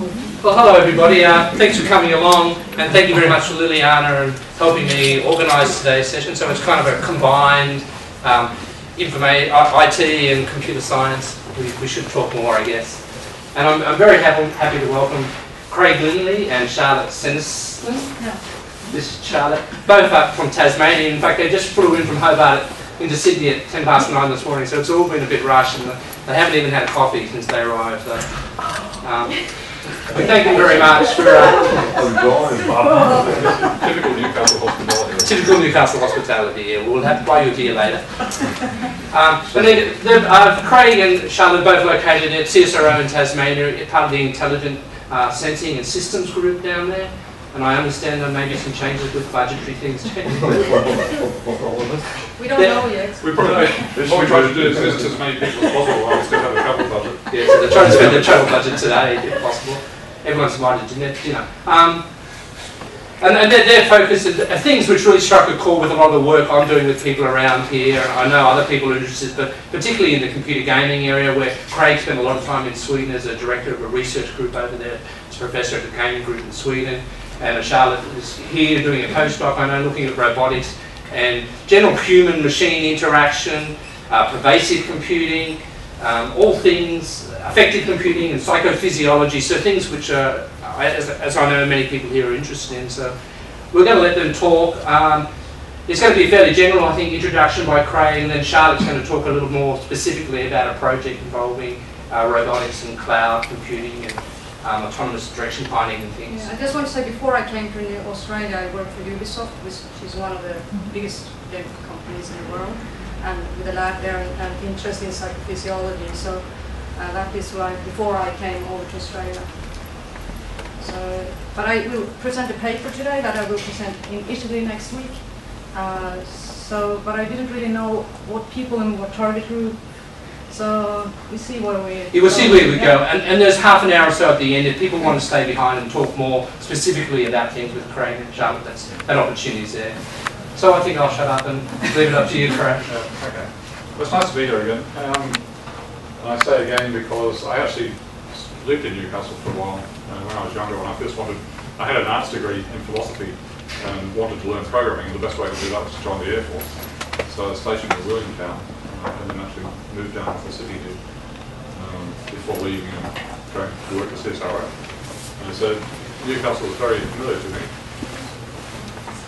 Well, hello everybody. Uh, thanks for coming along, and thank you very much to Liliana and helping me organise today's session. So it's kind of a combined um, informa- I- IT and computer science. We, we should talk more, I guess. And I'm, I'm very happy, happy to welcome Craig Lindley and Charlotte Sennersten. Yeah. This is Charlotte, both up from Tasmania. In fact, they just flew in from Hobart into Sydney at 10 past 9 this morning, so it's all been a bit rushed, and they haven't even had coffee since they arrived. So. Um, we thank you very much for uh, Typical Newcastle hospitality. typical Newcastle hospitality. Yeah, we'll have to buy you a beer later. Um, but then, then, uh, Craig and Charlotte both located at CSIRO in Tasmania, part of the Intelligent uh, Sensing and Systems group down there. And I understand there may be some changes with budgetary things too. We don't know yet. We probably, what we try to do is visit as many people as possible while we still have a couple budget. Yeah, so they're trying to spend their travel budget today, if possible. Everyone's invited to net dinner. Um, and, and focus are things which really struck a chord with a lot of the work I'm doing with people around here. And I know other people are interested, but particularly in the computer gaming area, where Craig spent a lot of time in Sweden as a director of a research group over there. He's a professor at the gaming group in Sweden. And Charlotte is here doing a postdoc, I know, looking at robotics and general human-machine interaction, uh, pervasive computing, um, all things affective computing and psychophysiology, so things which are, as, as I know many people here are interested in. So we're going to let them talk. Um, it's going to be a fairly general, I think, introduction by Craig, and then Charlotte's going to talk a little more specifically about a project involving uh, robotics and cloud computing and um, autonomous direction finding and things. Yeah, I just want to say, before I came to Australia, I worked for Ubisoft, which is one of the biggest game companies in the world, and with a lab there and, interest in psychophysiology. So uh, that is why before I came over to Australia. So, but I will present a paper today that I will present in Italy next week. Uh, so, but I didn't really know what people and what target group. So we see where we. You will see where we Yeah. go, and, and there's half an hour or so at the end. If people want to stay behind and talk more specifically about things with Craig and Charlotte, that's, that opportunity's there. So I think I'll shut up and leave it up to you, Craig. Yeah, okay. Well, it's nice to be here again. Um, and I say again because I actually lived in Newcastle for a while uh, when I was younger. When I first wanted, I had an arts degree in philosophy and wanted to learn programming, and the best way to do that was to join the Air Force. So I was stationed in Williamtown uh, and then actually moved down to the city to, um, before leaving and going to work at CSIRO. And so Newcastle was very familiar to me.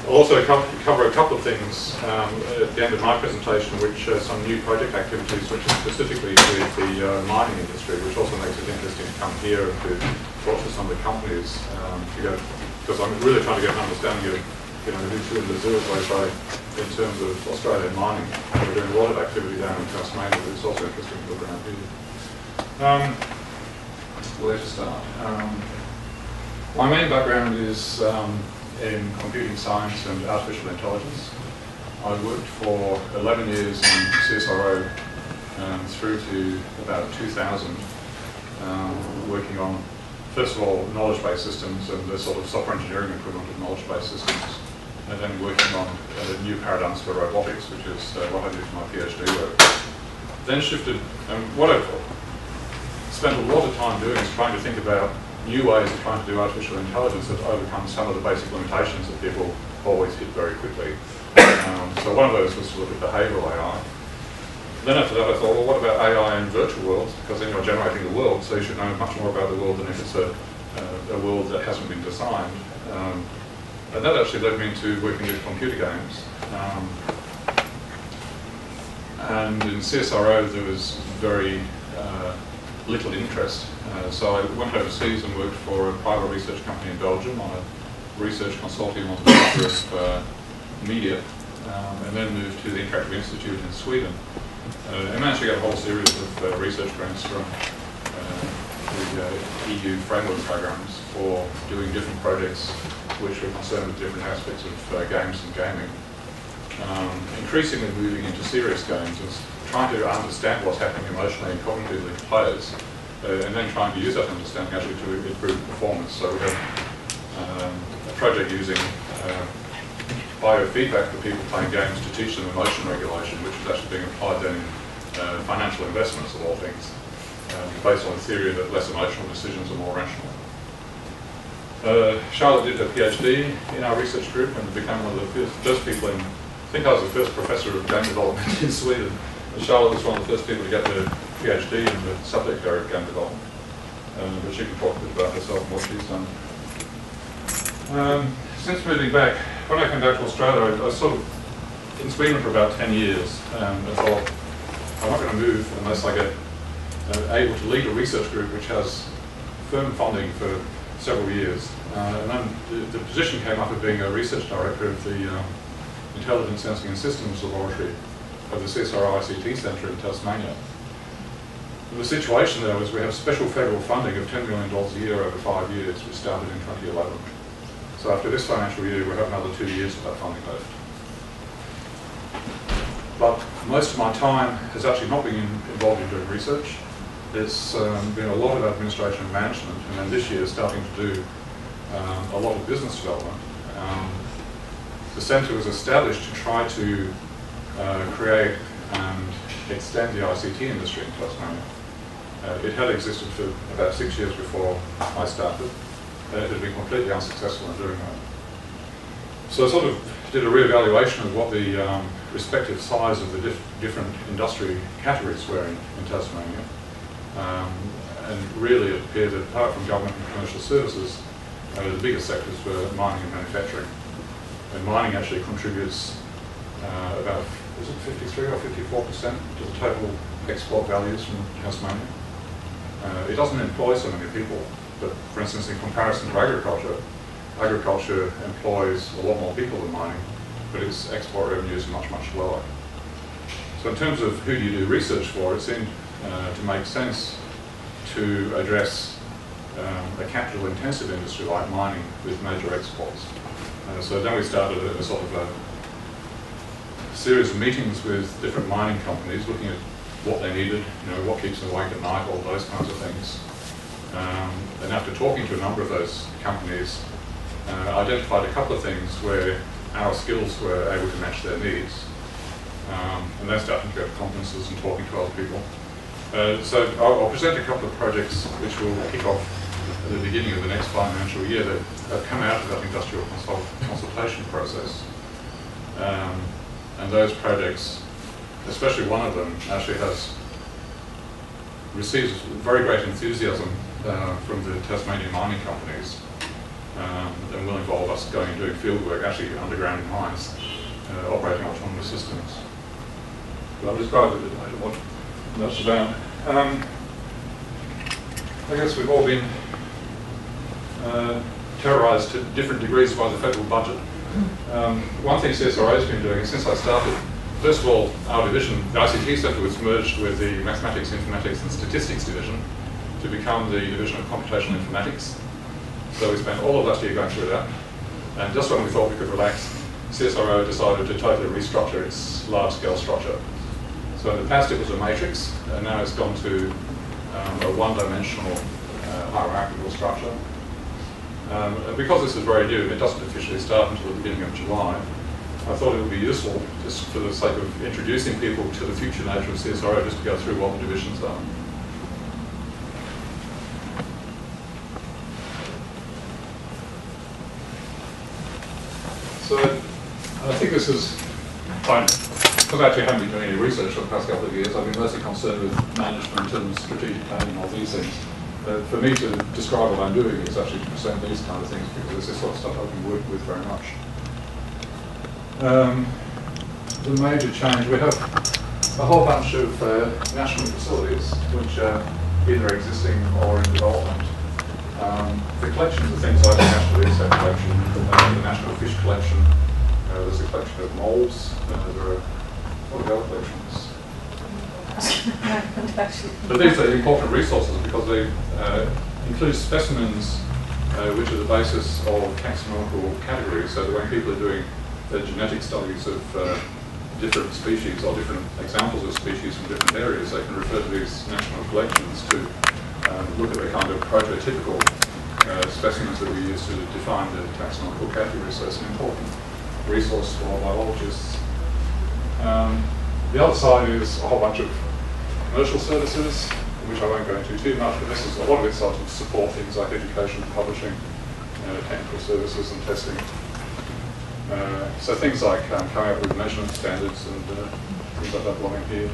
I'll also co- cover a couple of things um, at the end of my presentation, which are some new project activities, which are specifically with the uh, mining industry, which also makes it interesting to come here and to talk to some of the companies um, because I'm really trying to get an understanding of, you know, who's who in the zoo, say, in terms of Australian mining. We're doing a lot of activity down in Tasmania, but it's also interesting to look around here. Um, where to start? Um, my main background is um, in computing science and artificial intelligence. I worked for 11 years in CSIRO um, through to about 2000, um, working on, first of all, knowledge-based systems and the sort of software engineering equivalent of knowledge-based systems, and then working on uh, new paradigms for robotics, which is uh, what I did for my PhD work. Then shifted, and what I've spent a lot of time doing is trying to think about new ways of trying to do artificial intelligence that overcome some of the basic limitations that people always hit very quickly. Um, so one of those was to look at behavioural AI. Then after that I thought, well what about AI in virtual worlds? Because then you're generating the world, so you should know much more about the world than if it's a, uh, a world that hasn't been designed. Um, and that actually led me into working with computer games. Um, and in CSIRO there was very uh, little interest. Uh, so I went overseas and worked for a private research company in Belgium on a research consortium on the future of uh, media, um, and then moved to the Interactive Institute in Sweden. Uh, and managed to get a whole series of uh, research grants from uh, the EU framework programs for doing different projects which were concerned with different aspects of games and gaming. Um, increasingly moving into serious games and trying to understand what's happening emotionally and cognitively to players, and then trying to use that understanding actually to improve performance. So we have um, a project using uh, biofeedback for people playing games to teach them emotion regulation, which is actually being applied then in uh, financial investments of all things, um, based on the theory that less emotional decisions are more rational. Uh, Charlotte did her PhD in our research group and became one of the first, people in, I think I was the first professor of game development in Sweden. And Charlotte was one of the first people to get their PhD in the subject area of game development. Um, but she can talk a bit about herself and what she's done. Um, since moving back, when I came back to Australia, I, I sort of in Sweden for about 10 years um, and thought, I'm not going to move unless I get uh, able to lead a research group which has firm funding for several years. Uh, and then the, the, position came up of being a research director of the um, Intelligence Sensing and Systems Laboratory of the CSIRO ICT Centre in Tasmania. The situation there was we have special federal funding of $10 million a year over five years, which started in 2011. So after this financial year, we have another two years of that funding left. But most of my time has actually not been involved in doing research. It's um, been a lot of administration and management, and then this year starting to do um, a lot of business development. Um, the centre was established to try to uh, create and extend the ICT industry in Tasmania. Uh, it had existed for about six years before I started. and it had been completely unsuccessful in doing that. So I sort of did a re-evaluation of what the um, respective size of the dif different industry categories were in, in Tasmania. Um, and really it appeared that apart from government and commercial services, uh, the biggest sectors were mining and manufacturing. And mining actually contributes uh, about, is it 53 or 54 percent to the total export values from Tasmania. Uh, it doesn't employ so many people, but for instance, in comparison to agriculture, agriculture employs a lot more people than mining, but its export revenues are much, much lower. So in terms of who do you do research for, it seemed uh, to make sense to address um, a capital intensive industry like mining with major exports. Uh, so then we started a, a, sort of a series of meetings with different mining companies looking at what they needed, you know, what keeps them awake at night, all those kinds of things. Um, and after talking to a number of those companies, uh, identified a couple of things where our skills were able to match their needs. Um, and then starting to go to conferences and talking to other people. Uh, so I'll, I'll, present a couple of projects which will kick off at the beginning of the next financial year that have come out of that industrial consult consultation process. Um, and those projects, especially one of them, actually has received very great enthusiasm uh, from the Tasmanian mining companies um, and will involve us going and doing field work, actually underground in mines, uh, operating autonomous systems. But I'll describe it later what that's about. Um, I guess we've all been uh, terrorised to different degrees by the federal budget. Um, one thing CSIRO has been doing, since I started, first of all, our division, the ICT Centre was merged with the Mathematics, Informatics and Statistics Division to become the Division of Computational Informatics. So we spent all of last year going through that. And just when we thought we could relax, CSIRO decided to totally restructure its large-scale structure. So in the past it was a matrix, and now it's gone to um, a one-dimensional uh, hierarchical structure. Um, because this is very new, it doesn't officially start until the beginning of July, I thought it would be useful, just for the sake of introducing people to the future nature of CSIRO, just to go through what the divisions are. So I think this is fine. Because I actually haven't been doing any research for the past couple of years. I've been mostly concerned with management and strategic planning, all these things. For me to describe what I'm doing is actually to present these kind of things because it's this sort of stuff I've been working with very much. Um, the major change, we have a whole bunch of uh, national facilities which are either existing or in development. Um, the collections are things like the National Insect Collection, uh, the National Fish Collection, uh, there's a collection of moles, uh, there are what are the collections? but these are important resources because they uh, include specimens uh, which are the basis of taxonomical categories, so that when people are doing genetic studies of uh, different species or different examples of species from different areas, they can refer to these national collections to um, look at the kind of prototypical uh, specimens that we use to define the taxonomical categories. So it's an important resource for biologists um, the other side is a whole bunch of commercial services, which I won't go into too much, but this is a lot of it sort support things like education, publishing, uh, technical services and testing. Uh, so things like um, coming up with measurement standards and uh, things like that belonging here.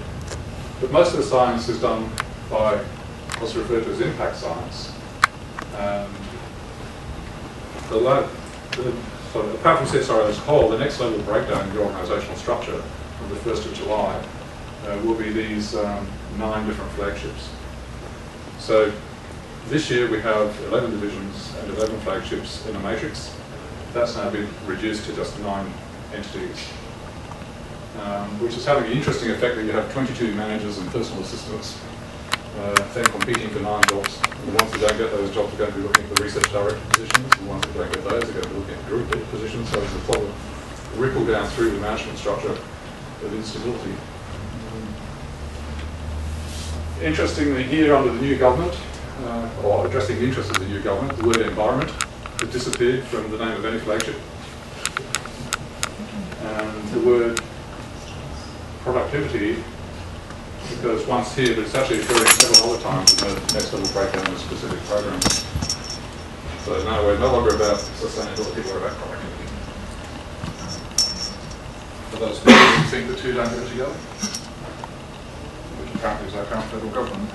But most of the science is done by what's referred to as impact science. Um, the, la- the, apart from CSIRO as a whole, the next level breakdown in the organisational structure from the 1st of July uh, will be these um, nine different flagships. So this year we have 11 divisions and 11 flagships in a matrix. That's now been reduced to just nine entities, um, which is having an interesting effect that you have 22 managers and personal assistants uh, then competing for nine jobs. And the ones don't get those jobs are going to be looking for research director positions. The ones don't get those are going to be looking at group positions. So there's a of ripple down through the management structure of instability. Interestingly, here under the new government, uh, or addressing the interests of the new government, the word environment has disappeared from the name of any flagship. And the word productivity because once here, but it's actually occurring several other times in the next level breakdown of specific program. So now we're no longer about sustainability, we're about productivity. For those people who think the two don't go together, which apparently is our current federal government.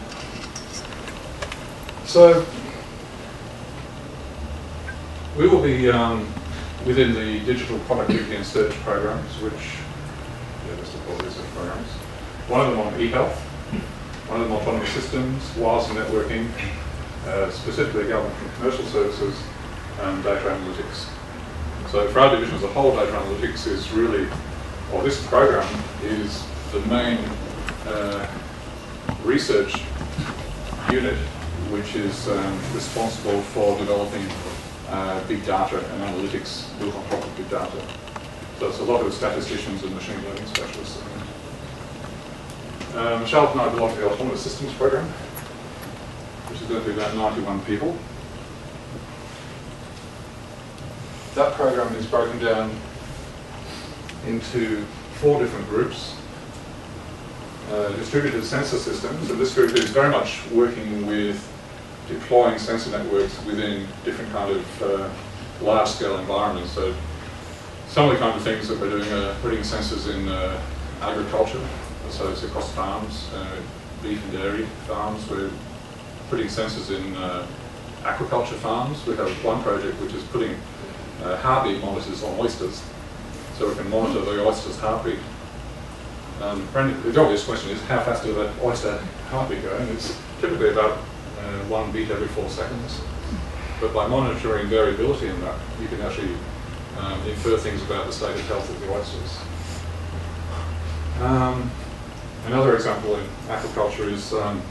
So we will be um, within the digital productivity and search programs, which, yeah, to call these programs. One of them on e-health, one of them on autonomous systems, wireless networking, uh, specifically government and commercial services, and data analytics. So for our division as a whole, data analytics is really, or this program is the main uh, research unit which is um, responsible for developing uh, big data and analytics built on top of big data. So it's a lot of statisticians and machine learning specialists. Uh, Michelle and I belong to the Autonomous Systems Program, which is going to be about 91 people. That program is broken down into four different groups. Uh, distributed sensor systems, and this group is very much working with deploying sensor networks within different kind of uh, large-scale environments. So some of the kind of things that we're doing are putting sensors in uh, agriculture, so it's across farms, uh, beef and dairy farms. We're putting sensors in uh, aquaculture farms. We have one project which is putting uh, heartbeat monitors on oysters, so we can monitor the oyster's heartbeat. Um, the obvious question is how fast does that oyster heartbeat go? And it's typically about one beat every four seconds. But by monitoring variability in that, you can actually um, infer things about the state of health of the oysters. Um, another example in aquaculture is um,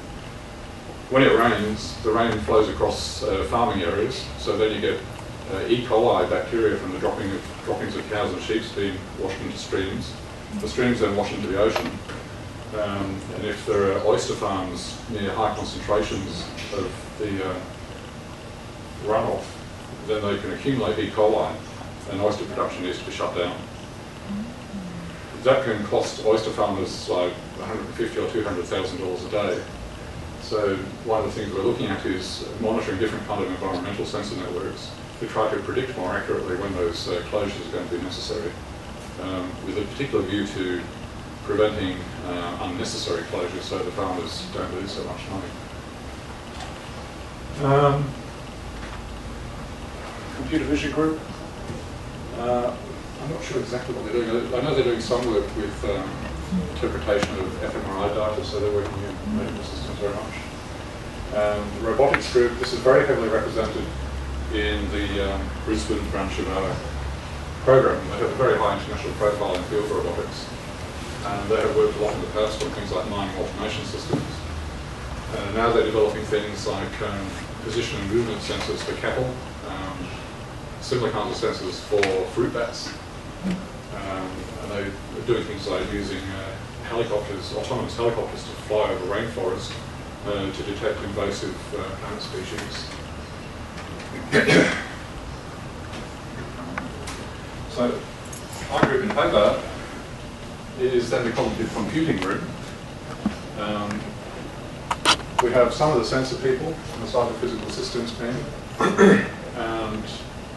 when it rains, the rain flows across uh, farming areas, so then you get uh, E. coli bacteria from the dropping of, droppings of cows and sheep being washed into streams. The streams then wash into the ocean, um, and if there are oyster farms near high concentrations of the uh, runoff, then they can accumulate E. coli, and oyster production needs to be shut down. That can cost oyster farmers like 150 or 200,000 dollars a day. So one of the things we're looking at is monitoring different kind of environmental sensor networks to try to predict more accurately when those uh, closures are going to be necessary, um, with a particular view to preventing uh, unnecessary closures so the farmers don't lose so much money. Um, computer vision group. Uh, I'm not sure exactly what they're doing. I know they're doing some work with um, interpretation of fMRI data, so they're working in medical systems very much. Um, the robotics group, this is very heavily represented in the um, Brisbane branch of our program. They have a very high international profile in field robotics. And they have worked a lot in the past on things like mining automation systems. Now they're developing things like um, position and movement sensors for cattle, um, similar kinds of sensors for fruit bats. Um, and they're doing things like using uh, helicopters, autonomous helicopters to fly over rainforests uh, to detect invasive uh, plant species. so, our group in Hobart is then the cognitive computing room. Um, we have some of the sensor people on the of physical systems team, and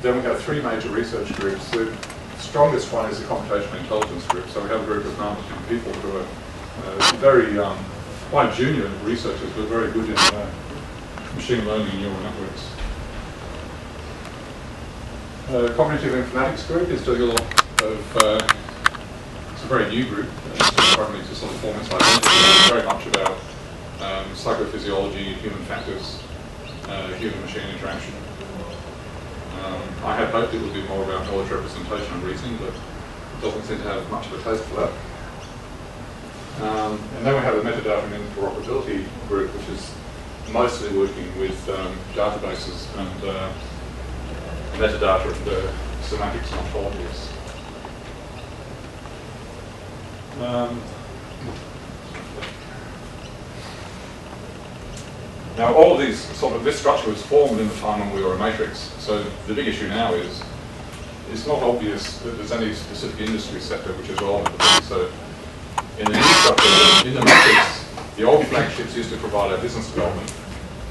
Then we have three major research groups. The strongest one is the computational intelligence group. So we have a group of 19 people who are uh, very, um, quite junior researchers, but very good in uh, machine learning and neural networks. Uh, cognitive informatics group is doing a lot of, uh, a very new group, it's currently to sort of form its identity, very much about um, psychophysiology, human factors, uh, human-machine interaction. Um, I had hoped it would be more about knowledge representation and reasoning, but it doesn't seem to have much of a taste for that. Um, and then we have a metadata and interoperability group, which is mostly working with um, databases and uh, metadata and uh, semantics and ontologies. Um, now, all of these sort of this structure was formed in the time when we were a matrix. So the big issue now is it's not obvious that there's any specific industry sector which is this. So in the new structure, in the matrix, the old flagships used to provide our business development,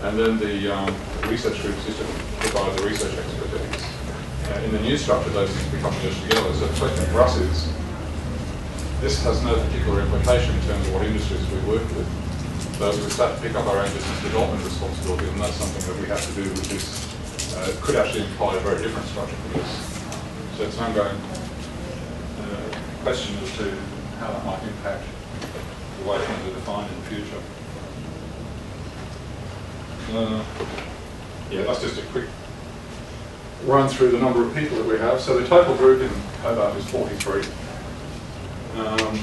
and then the um, research groups used to provide the research expertise. Uh, in the new structure, those things become merged together. So the question for us is, this has no particular implication in terms of what industries we work with. So we start to pick up our own business development responsibility, and that's something that we have to do, which is, uh, could actually imply a very different structure for this. So it's an ongoing uh, question as to how that might impact the way things are defined in the future. Uh, yeah, that's just a quick run through the number of people that we have. So the total group in Hobart is 43. Um,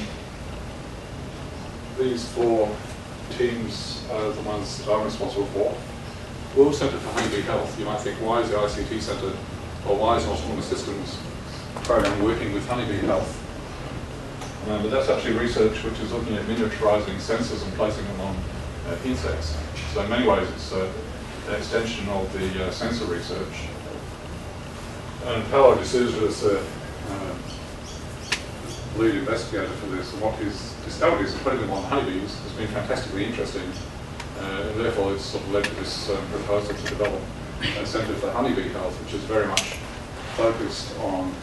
these four teams are the ones that I'm responsible for. World Centre for Honeybee Health. You might think, why is the ICT Centre or why is Autonomous Systems program working with honeybee health? Uh, but that's actually research which is looking at miniaturizing sensors and placing them on uh, insects. So in many ways it's uh, an extension of the uh, sensor research. And Paulo De Souza is a lead investigator for this, and what he's discovered is putting them on honeybees has been fantastically interesting, uh, and therefore it's sort of led to this um, proposal to develop a centre for honeybee health, which is very much focused on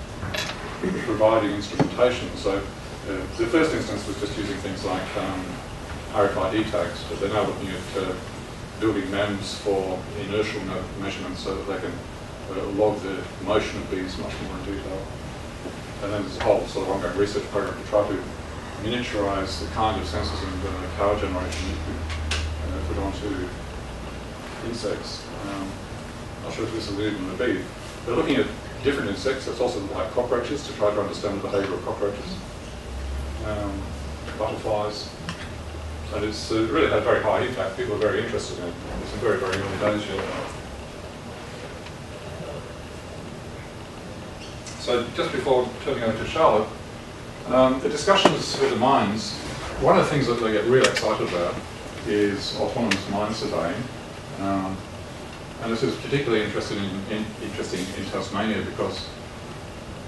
providing instrumentation. So uh, the first instance was just using things like um, RFID tags, but they're now looking at uh, building MEMS for inertial measurements so that they can uh, log the motion of bees much more in detail. And then there's a whole sort of ongoing research program to try to miniaturize the kind of sensors and uh, power generation you could uh, put onto insects. Um, not sure if this is even a bee. They're looking at different insects. That's also like cockroaches to try to understand the behavior of cockroaches, um, butterflies. And it's uh, really had a very high impact. People are very interested in it. It's a very, very early days yet. So just before turning over to Charlotte, um, the discussions with the mines, one of the things that they get really excited about is autonomous mine surveying. Um, and this is particularly interesting in, in, interesting in Tasmania because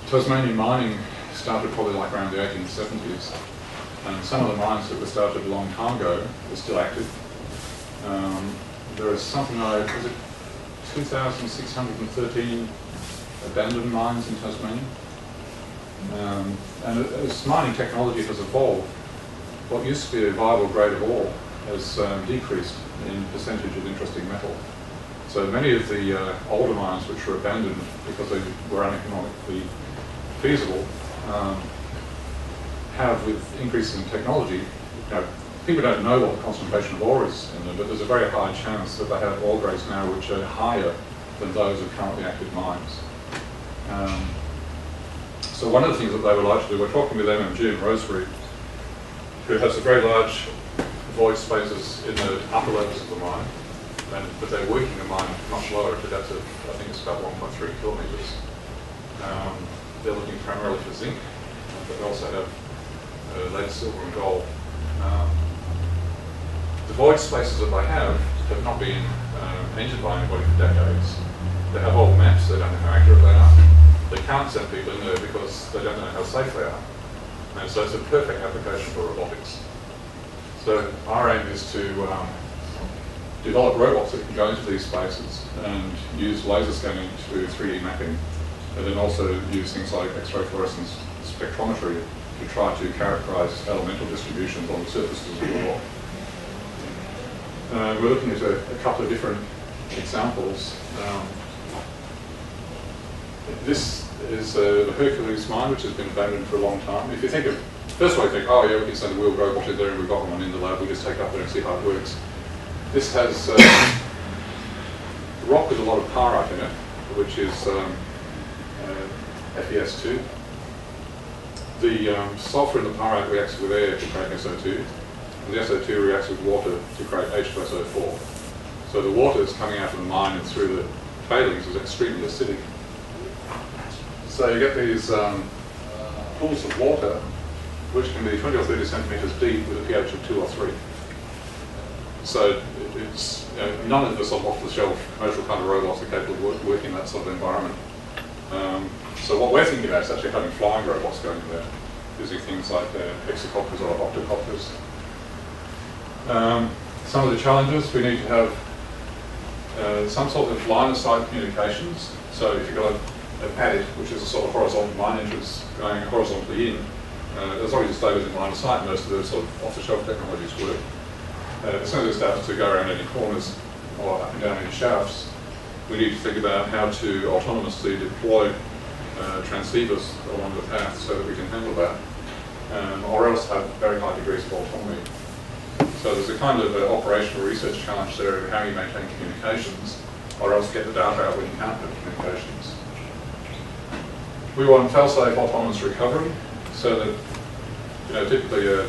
Tasmanian mining started probably like around the 1870s. And some of the mines that were started a long time ago are still active. Um, there is something like, was it 2,613 abandoned mines in Tasmania? Um, and as mining technology has evolved, what used to be a viable grade of ore has um, decreased in percentage of interesting metal. So many of the uh, older mines which were abandoned because they were uneconomically feasible um, have, with increasing technology, you know, people don't know what the concentration of ore is in them, but there's a very high chance that they have ore grades now which are higher than those of currently active mines. Um, so one of the things that they would like to do, we're talking with MMG in Rosebery, who has a very large void spaces in the upper levels of the mine, and, but they're working the mine much lower to depth of, I think it's about 1.3 kilometres. Um, they're looking primarily for zinc, but they also have uh, lead, silver and gold. Um, the void spaces that they have have not been uh, entered by anybody for decades. They have old maps, they don't know how accurate they are. They can't send people in there because they don't know how safe they are. And so it's a perfect application for robotics. So our aim is to um, develop robots that can go into these spaces and use laser scanning to do 3D mapping, and then also use things like X-ray fluorescence spectrometry to try to characterize elemental distributions on the surfaces of the rock. Uh, we're looking at a, a, couple of different examples. Um, this is uh, the Hercules mine, which has been abandoned for a long time. If you think of, first all, you think, oh yeah, we can send a wheel robot in there and we've got one in the lab, we just take it up there and see how it works. This has uh, rock with a lot of pyrite in it, which is um, uh, FeS2. The um, sulfur in the pyrite reacts with air to create SO2, and the SO2 reacts with water to create H2SO4. So the water that's coming out of the mine and through the tailings is extremely acidic. So you get these um, pools of water, which can be 20 or 30 centimetres deep with a pH of 2 or 3. So it's you know, none of the sort of off-the-shelf commercial kind of robots are capable of working in that sort of environment. Um, so what we're thinking about is actually having flying robots going there, using things like uh, hexacopters or octocopters. Um, some of the challenges, we need to have uh, some sort of line of sight communications. So if you've got a, a adit, which is a sort of horizontal mine entrance going horizontally in, uh, as long as you stay within line of sight, most of the sort of off-the-shelf technologies work. Uh, as soon as it starts to go around any corners or up and down any shafts, we need to think about how to autonomously deploy uh, transceivers along the path so that we can handle that, um, or else have very high degrees of autonomy. So there's a kind of uh, operational research challenge there of how you maintain communications, or else get the data out when you can't have communications. We want fail-safe autonomous recovery, so that, you know, typically uh,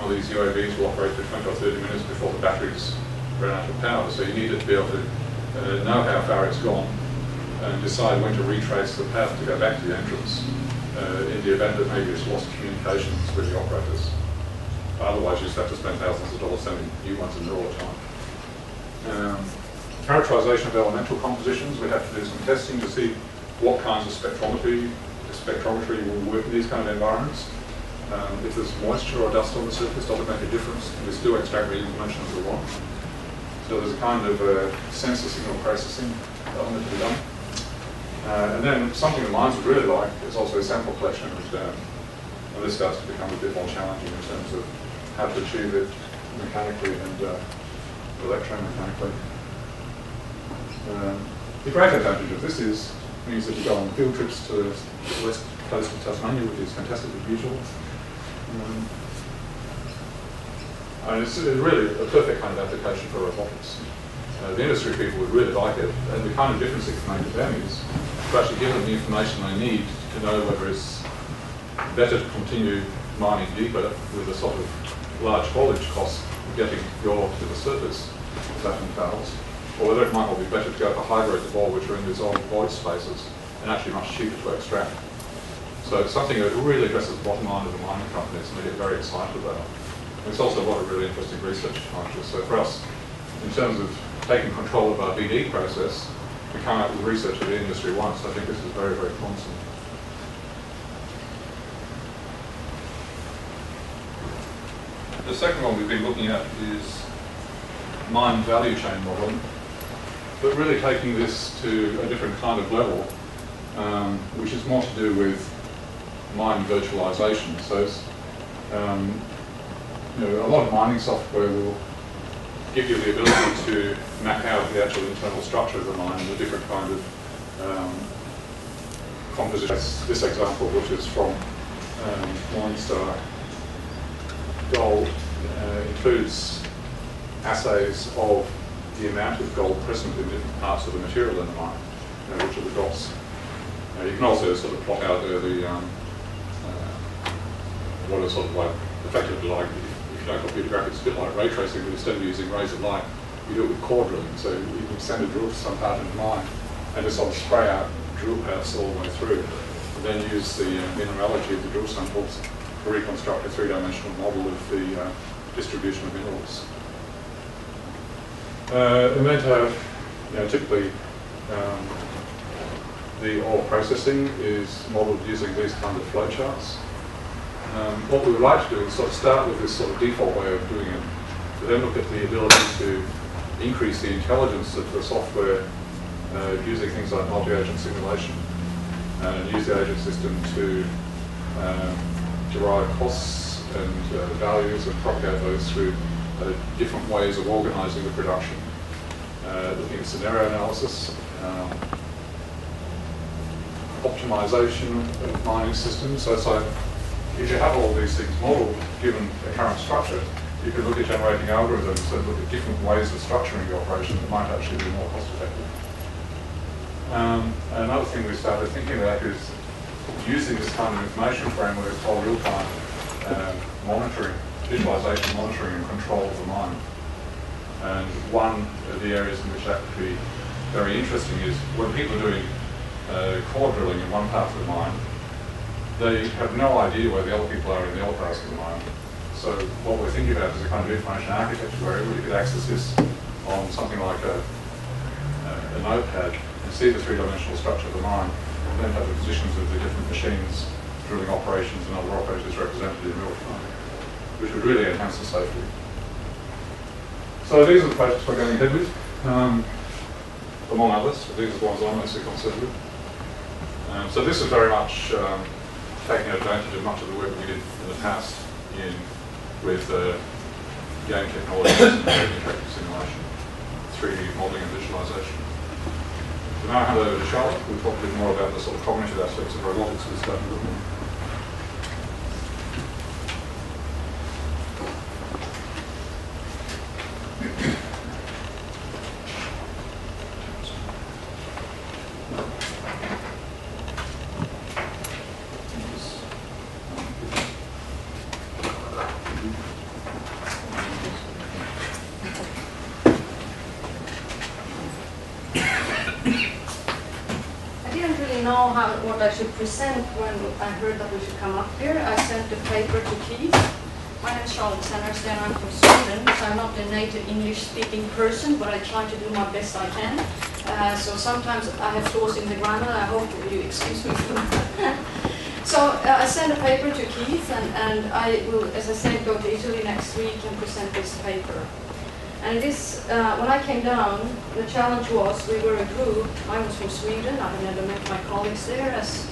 one of these UAVs will operate for 20 or 30 minutes before the batteries run out of power. So you need it to be able to uh, know how far it's gone and decide when to retrace the path to go back to the entrance uh, in the event that maybe it's lost communications with the operators. Otherwise, you just have to spend thousands of dollars sending new ones in all the time. Um, characterization of elemental compositions, we have to do some testing to see what kinds of spectrometry, spectrometry will work in these kind of environments. Um, if there's moisture or dust on the surface, does it make a difference? We still extract the information as we want? So there's a kind of sensor signal processing element to be done. Uh, and then something the mines would really like is also sample collection and, um, and this starts to become a bit more challenging in terms of how to achieve it mechanically and uh, electromechanically. Um, the great advantage of this is means that you go on field trips to the west coast of Tasmania, which is fantastically beautiful. Um, and it's really a perfect kind of application for robotics. Uh, the industry people would really like it, and the kind of difference it can make to them is to actually give them the information they need to know whether it's better to continue mining deeper with a sort of large haulage cost getting ore to the surface that entails, or whether it might well be better to go for high grades of ore which are in these old void spaces and actually much cheaper to extract. So it's something that really addresses the bottom line of the mining companies and they get very excited about. And It's also a lot of really interesting research challenges. So for us, in terms of taking control of our BD process, we come out with research that the industry wants. I think this is very, very promising. The second one we've been looking at is mine value chain modeling, but really taking this to a different kind of level, um, which is more to do with mine virtualization. So um, you know, a lot of mining software will give you the ability to map out the actual internal structure of the mine and the different kind of um, compositions. This example, which is from um, Gold, uh, includes assays of the amount of gold present in different parts of the material in the mine, you know, which are the dots. Uh, you can also sort of plot out the um, uh, sort of like effectively like if you know, computer graphics, it's a bit like ray tracing, but instead of using rays of light, you do it with core drilling. So you can send a drill to some part of the mine and just sort of spray out drill paths all the way through. And then use the uh, mineralogy of the drill samples to reconstruct a three-dimensional model of the uh, distribution of minerals. Uh, then to have, you know, typically um, the ore processing is modeled using these kind of flowcharts. Um, what we would like to do is sort of start with this sort of default way of doing it, to then look at the ability to increase the intelligence of the software uh, using things like multi-agent simulation and use the agent system to um, derive costs and uh, values and propagate those through uh, different ways of organising the production, uh, looking at scenario analysis, um, optimization of mining systems. So, so if you have all these things modeled, given the current structure, you can look at generating algorithms that look at different ways of structuring the operation that might actually be more cost effective. Um, another thing we started thinking about is using this kind of information framework for real-time um, monitoring, visualization, monitoring and control of the mine. And one of the areas in which that could be very interesting is when people are doing uh, core drilling in one part of the mine, they have no idea where the other people are in the other parts of the mine. So what we're thinking about is a kind of information architecture where everybody could access this on something like a, a notepad and see the three-dimensional structure of the mine and then have the positions of the different machines, drilling operations and other operators represented in real time, which would really enhance the safety. So these are the projects we're going ahead with, um, among others. These are the ones I'm mostly concerned with. Um, so this is very much um, taking advantage of much of the work we did in the past in with uh, game technologies and interactive simulation, 3D modeling and visualization. So now I hand over to Charlotte, who will talk a bit more about the sort of cognitive aspects of robotics we studied with them. I didn't really know how, what I should present when I heard that we should come up here. I sent the paper to Keith. My name is Charlotte Sennersten, I'm from Sweden, I'm not a native English-speaking person, but I try to do my best I can. Uh, so sometimes I have flaws in the grammar, I hope you excuse me for that. So uh, I sent a paper to Keith, and, and I will, as I said, go to Italy next week and present this paper. And this, uh, when I came down, the challenge was we were a group. I was from Sweden. I had never met my colleagues there as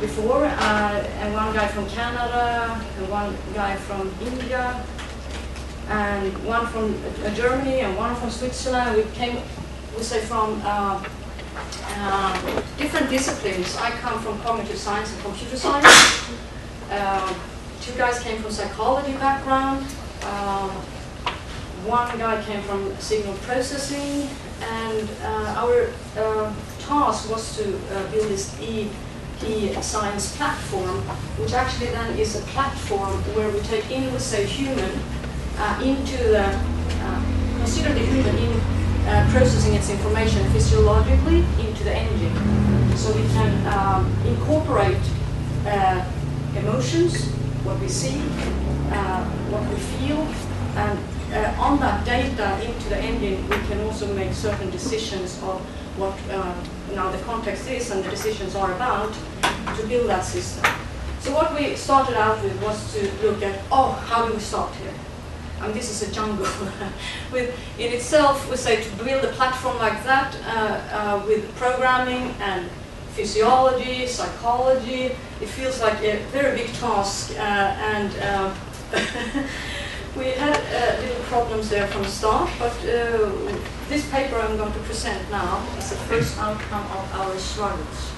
before, uh, and one guy from Canada, and one guy from India, and one from uh, Germany, and one from Switzerland. We came, we say, from uh, uh, different disciplines. I come from cognitive science and computer science. Uh, two guys came from psychology background. One guy came from signal processing, and uh, our uh, task was to uh, build this e, science platform, which actually then is a platform where we take in, we say, human uh, into the uh, consider the human in uh, processing its information physiologically into the engine, so we can um, incorporate emotions, what we see, what we feel, and uh, on that data into the engine, we can also make certain decisions of what uh, now the context is and the decisions are about to build that system. So what we started out with was to look at, oh, how do we start here? Mean, this is a jungle. with, in itself, we say to build a platform like that uh, uh, with programming and physiology, psychology, it feels like a very big task uh, and uh, we had uh, little problems there from the start, but uh, this paper I'm going to present now is the first outcome of our struggles.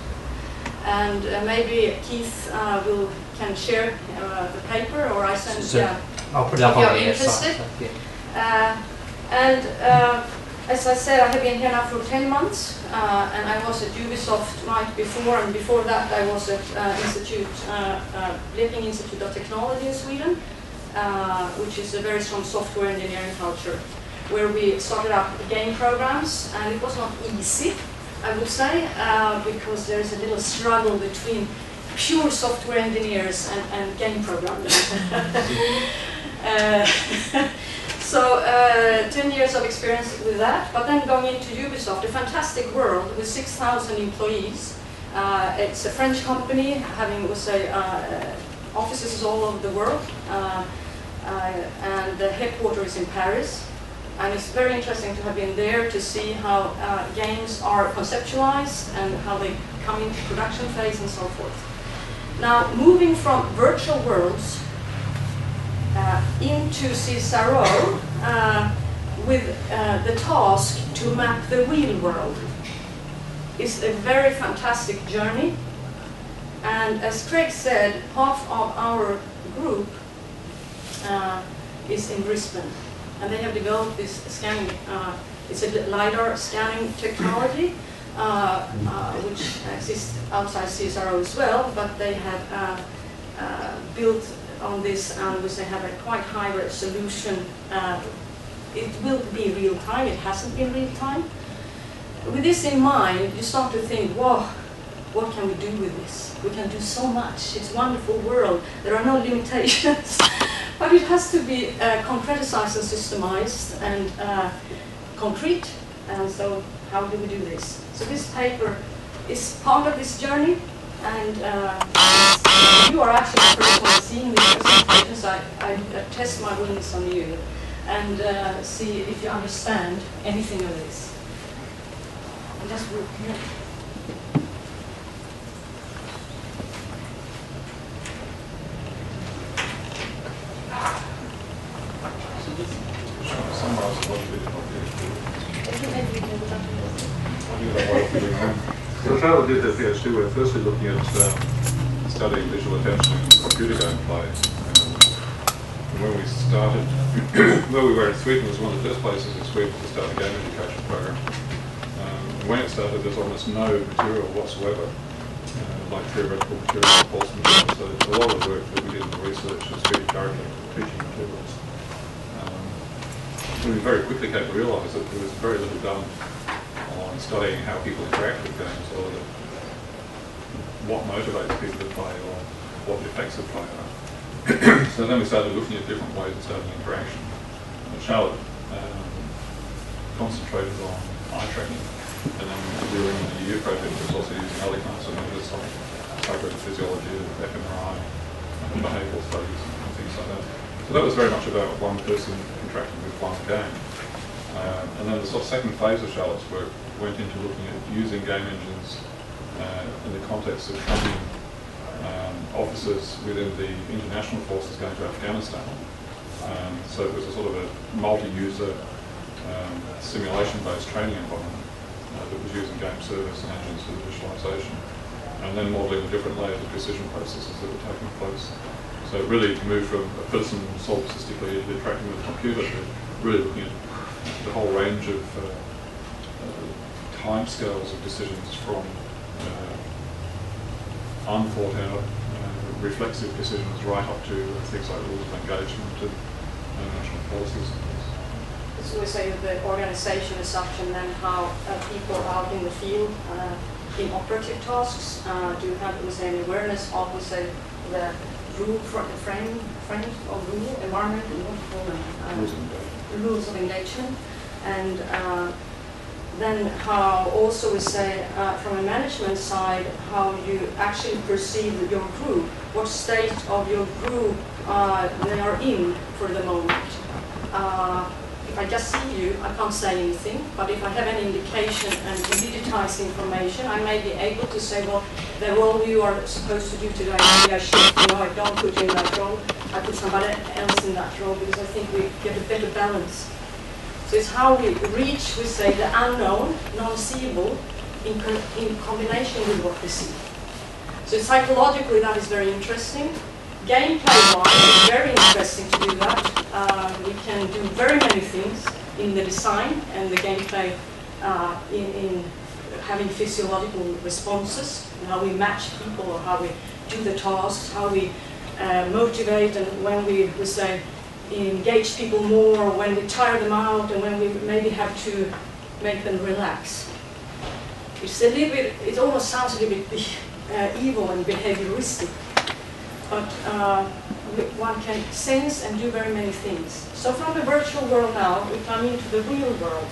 And uh, maybe Keith uh, will can share uh, the paper, or I send. So- yeah. I'll put it up If on you're the interested. Uh, and uh, as I said, I have been here now for 10 months, uh, and I was at Ubisoft right before, and before that I was at uh, Institute, uh, uh, Blekinge Institute of Technology in Sweden, uh, which is a very strong software engineering culture, where we started up game programs, and it was not easy, I would say, uh, because there is a little struggle between pure software engineers and, and game programmers. Uh, so uh, 10 years of experience with that, but then going into Ubisoft, a fantastic world with 6,000 employees. Uh, it's a French company having, we say, uh, offices all over the world, uh, and the headquarters is in Paris. and it's very interesting to have been there to see how uh, games are conceptualized and how they come into production phase and so forth. Now, moving from virtual worlds uh, into CSIRO uh, with uh, the task to map the real world is a very fantastic journey. And as Craig said, half of our group uh, is in Brisbane. And they have developed this scanning, uh, it's a LiDAR scanning technology, uh, uh, which exists outside CSIRO as well, but they have uh, built on this and which they have a quite high resolution. It will be real time, it hasn't been real time. With this in mind, you start to think, whoa, what can we do with this? We can do so much. It's a wonderful world. There are no limitations. but it has to be uh, concretized and systemized and uh, concrete. And so how do we do this? So this paper is part of this journey. And uh, you are actually the first one seeing these presentations. I, I, test my wings on you and uh, see if you understand anything of this. And just work here. Summarize what you did, what you did. Maybe we can go back to this. What you did, what you did. So Charlotte PhD work firstly looking at um, studying visual attention in computer gameplay. Um, and when we started, where we were in Sweden was one of the first places in Sweden to start a game education program. Um, when it started, there's almost no material whatsoever, uh, like theoretical material, false material. So a lot of the work that we did in the research was directly into teaching materials. Um, we very quickly came to realise that there was very little done on studying how people interact with games or the, what motivates people to play or what the effects of play are. so then we started looking at different ways of studying interaction. And Charlotte um, concentrated on eye tracking and then during the year project was also using other kinds of measures like cognitive physiology, fMRI, and behavioural studies and things like that. So that was very much about one person interacting with one game. Um, and then the sort of second phase of Charlotte's work went into looking at using game engines uh, in the context of training um, officers within the international forces going to Afghanistan. Um, so it was a sort of a multi-user um, simulation-based training environment uh, that was using game service and engines for the visualization, and then modeling the different layers of decision processes that were taking place. So it really moved from a person solipsistically interacting with a computer to really looking at the whole range of uh, uh, timescales of decisions from unthought out, uh, reflexive decisions right up to things like rules of engagement and uh, national policies and things. So we say the organization is such and then how uh, people out in the field uh, in operative tasks uh, do have we say, an awareness of we say, the rule for the frame, frame of rule, environment, and what do you call them? Uh, Rules of engagement. rules of engagement, and uh, then how also we say uh, from a management side how you actually perceive your group, what state of your group uh, they are in for the moment. Uh, if I just see you, I can't say anything, but if I have any indication and digitize information, I may be able to say, well, the role you are supposed to do today, maybe I shift, you know, I don't put you in that role, I put somebody else in that role because I think we get a better balance. So it's how we reach, we say, the unknown, non-seeable, in, co in combination with what we see. So psychologically, that is very interesting. Gameplay-wise, it's very interesting to do that. Uh, we can do very many things in the design and the gameplay uh, in, in having physiological responses, and how we match people or how we do the tasks, how we uh, motivate and when we, we say, engage people more, when we tire them out, and when we maybe have to make them relax. It's a little bit, it almost sounds a little bit uh, evil and behavioristic, but uh, one can sense and do very many things. So from the virtual world now, we come into the real world,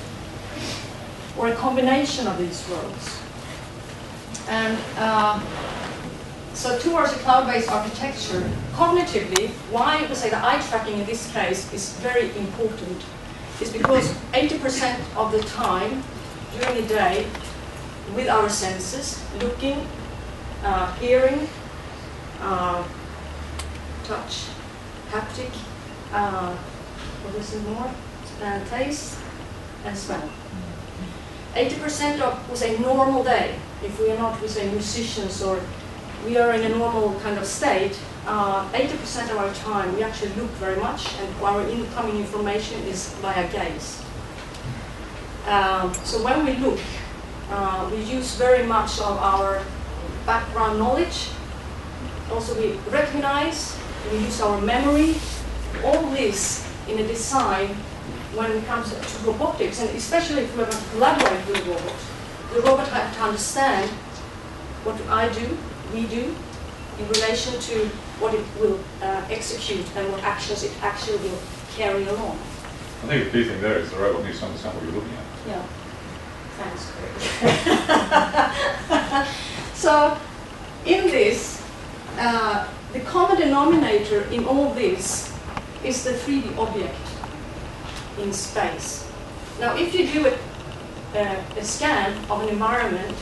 or a combination of these worlds. And uh, so towards a cloud-based architecture, cognitively, why we say the eye tracking in this case is very important is because 80% of the time during the day with our senses, looking, uh, hearing, uh, touch, haptic, uh, what is it more? Uh, taste and smell. 80% of, we say, normal day, if we are not, we say, musicians or we are in a normal kind of state, uh, 80% of our time we actually look very much and our incoming information is via gaze. Um, so when we look, uh, we use very much of our background knowledge. Also we recognize, we use our memory, all this in a design when it comes to robotics, and especially if we collaborate with a robot. The robot has to understand what I do, we do, in relation to what it will uh, execute and what actions it actually will carry along. I think the key thing there is the robot needs to understand what you're looking at. Yeah. Thanks, Craig. so, in this, uh, the common denominator in all this is the 3D object in space. Now, if you do a, uh, a scan of an environment,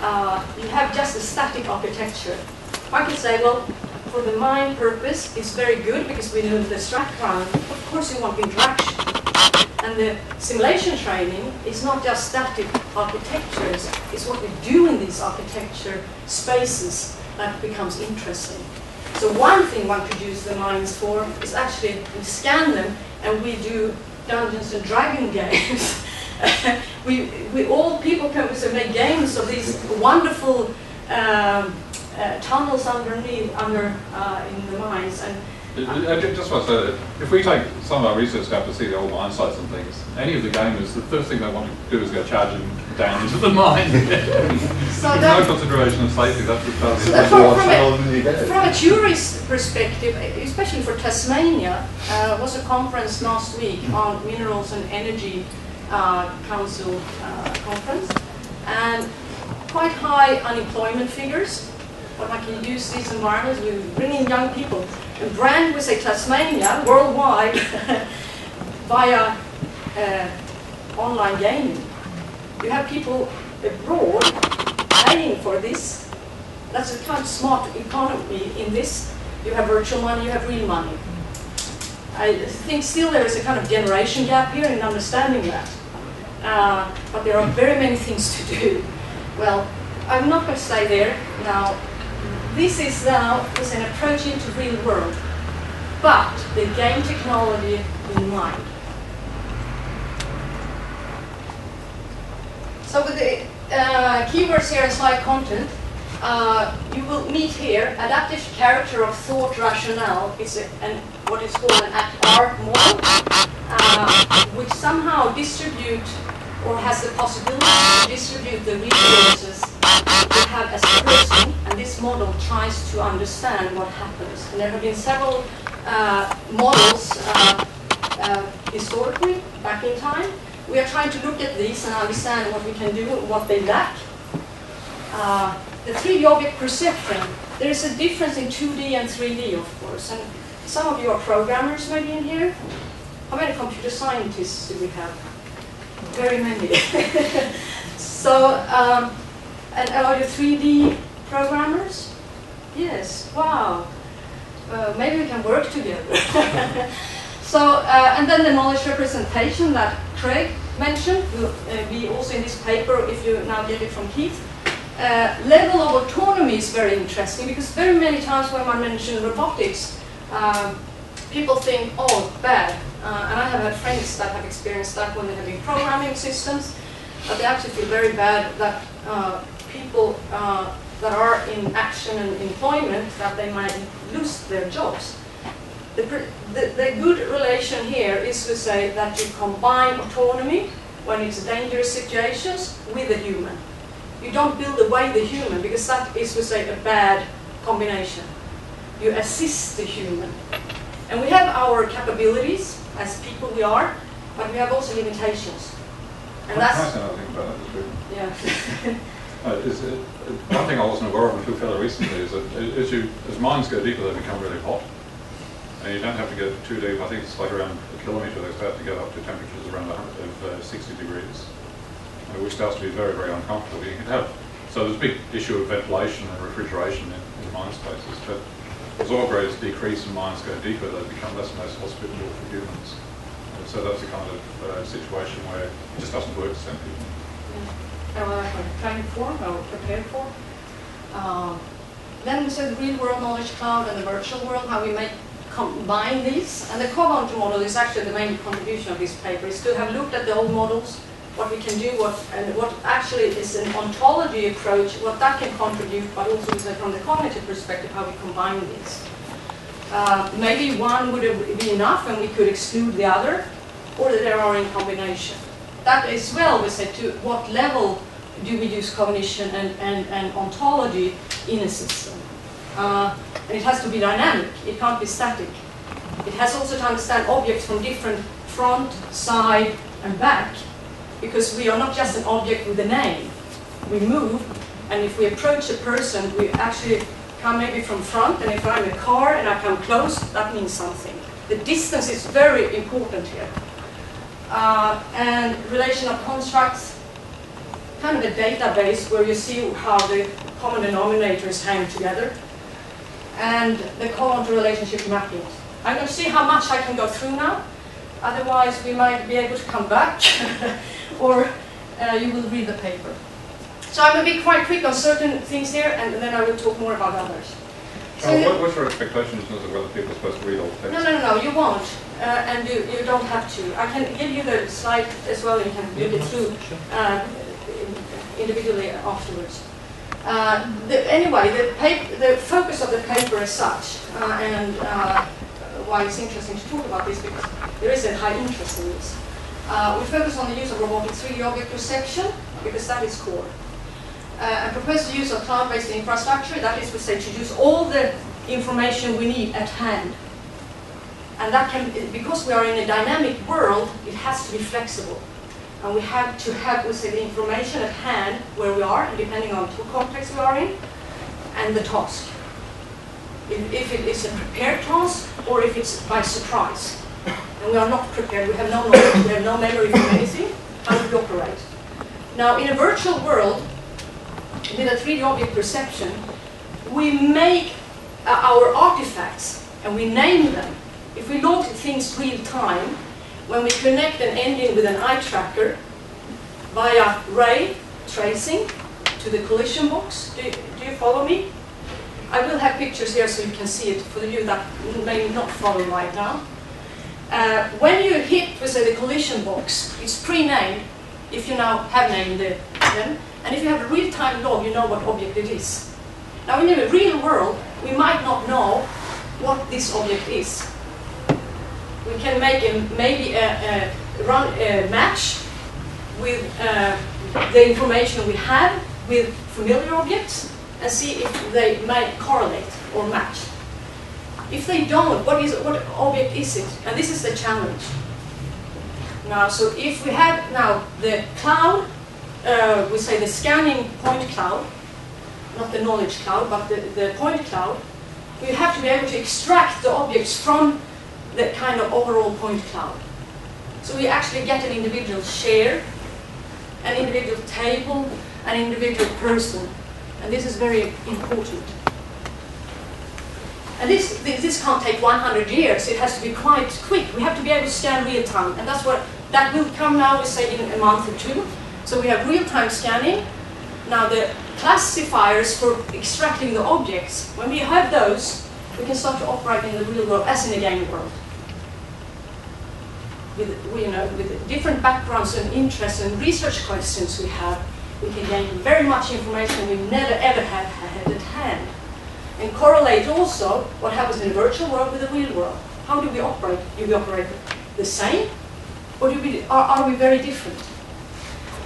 uh, you have just a static architecture. One could say, well, for the mind purpose, it's very good because we know the background. Of course, you want interaction. And the simulation training is not just static architectures, it's what we do in these architecture spaces that becomes interesting. So one thing one could use the minds for is actually we scan them and we do Dungeons and Dragon games. we, we all people can we make games of these wonderful um, uh, tunnels underneath under uh, in the mines and I just want to say if we take some of our research staff to see the old mine sites and things, any of the gamers, the first thing they want to do is go charging down into the mine. so There's no consideration of safety, that's the So that from, from, a, from a tourist perspective, especially for Tasmania, uh, was a conference last week on Minerals and Energy uh, Council uh, conference, and quite high unemployment figures. But I can use these environments, we bring in young people and brand, we say Tasmania, worldwide, via uh, online gaming. You have people abroad paying for this. That's a kind of smart economy in this. You have virtual money, you have real money. I think still there is a kind of generation gap here in understanding that. Uh, but there are very many things to do. Well, I'm not going to stay there now. This is now is an approach into real world, but the game technology in mind. So with the uh, keywords here as slide content, uh, you will meet here adaptive character of thought rationale. It's a, an, what is called an ACT-R model, uh, which somehow distribute or has the possibility to distribute the resources you have as a person, and this model tries to understand what happens. And there have been several uh, models uh, uh, historically, back in time. We are trying to look at these and understand what we can do, what they lack. Uh, the 3D object perception, there is a difference in 2D and 3D, of course. And some of you are programmers maybe in here. How many computer scientists do we have? Very many. so, um, and are you 3D programmers? Yes, wow. Uh, maybe we can work together. so, uh, and then the knowledge representation that Craig mentioned will uh, be also in this paper if you now get it from Keith. Uh, level of autonomy is very interesting because very many times when I mention robotics, um, people think, oh, bad. Uh, and I have had friends that have experienced that when they have been programming systems, but they actually feel very bad that uh, people uh, that are in action and employment, that they might lose their jobs. The, the, the good relation here is to say that you combine autonomy when it's dangerous situations with a human. You don't build away the human because that is to say a bad combination. You assist the human. And we have our capabilities as people we are, but we have also limitations. And that's... Yeah. Uh, is it, one thing I wasn't aware of until fairly recently is that as, you, as mines go deeper, they become really hot. And you don't have to get too deep, I think it's like around a kilometre, they start to get up to temperatures around 100 of uh, 60 degrees, which starts to be very, very uncomfortable. You can have, so there's a big issue of ventilation and refrigeration in, in mine spaces, but as ore grades decrease and mines go deeper, they become less and less hospitable for humans. And so that's the kind of uh, situation where it just doesn't work simply. Yeah. Uh, trained for or prepared for. Um, then we said real world knowledge cloud and the virtual world, how we make combine these. And the co-boundary model is actually the main contribution of this paper, is to have looked at the old models, what we can do, what and what actually is an ontology approach, what that can contribute, but also from the cognitive perspective, how we combine these. Uh, maybe one would be enough and we could exclude the other, or that they are in combination. That as well, we said, to what level do we use cognition and, and, and ontology in a system? Uh, and it has to be dynamic, it can't be static. It has also to understand objects from different front, side, and back, because we are not just an object with a name. We move, and if we approach a person, we actually come maybe from front, and if I'm a car and I come close, that means something. The distance is very important here. Uh, and relational constructs, kind of a database where you see how the common denominators hang together and the common relationship mappings. I'm going to see how much I can go through now. Otherwise, we might be able to come back, or uh, you will read the paper. So I'm going to be quite quick on certain things here, and then I will talk more about others. So Oh, what, what's your expectation in terms of whether people are supposed to read all the text? no, no, no, no, you won't, uh, and you, you don't have to. I can give you the slide as well, you can look it through uh, individually afterwards. Uh, the, anyway, the, paper, the focus of the paper as such, uh, and uh, why it's interesting to talk about this, because there is a high interest in this. Uh, we focus on the use of robotic 3D object perception, because that is core. Uh, and propose the use of cloud-based infrastructure, that is, we say, to use all the information we need at hand. And that can, because we are in a dynamic world, it has to be flexible. And we have to have, we say, the information at hand where we are, depending on what context we are in, and the task. If, if it is a prepared task, or if it's by surprise. And we are not prepared, we have no knowledge, we have no memory for anything, how do we operate? Now, in a virtual world, with a 3D object perception, we make uh, our artifacts and we name them. If we log things real time, when we connect an engine with an eye tracker via ray tracing to the collision box, do, do you follow me? I will have pictures here so you can see it for you that may not follow right now. Uh, when you hit, say, the collision box, it's pre-named, if you now have named it, them, and if you have a real-time log, you know what object it is. Now, in the real world, we might not know what this object is. We can make a, maybe a, a run a match with uh, the information we have with familiar objects and see if they might correlate or match. If they don't, what is what object is it? And this is the challenge. Now, so if we have now the cloud, uh, we say the scanning point cloud, not the knowledge cloud, but the, the point cloud, we have to be able to extract the objects from the kind of overall point cloud. So we actually get an individual share, an individual table, an individual person. And this is very important. And this, this, can't take 100 years. It has to be quite quick. We have to be able to scan real time. And that's what, that will come now, we say, in a month or two. So we have real time scanning. Now the classifiers for extracting the objects, when we have those, we can start to operate in the real world as in a game world. With, you know, with different backgrounds and interests and research questions we have, we can gain very much information we never ever have had at hand. And correlate also what happens in the virtual world with the real world. How do we operate? Do we operate the same? Or do we, are, are we very different?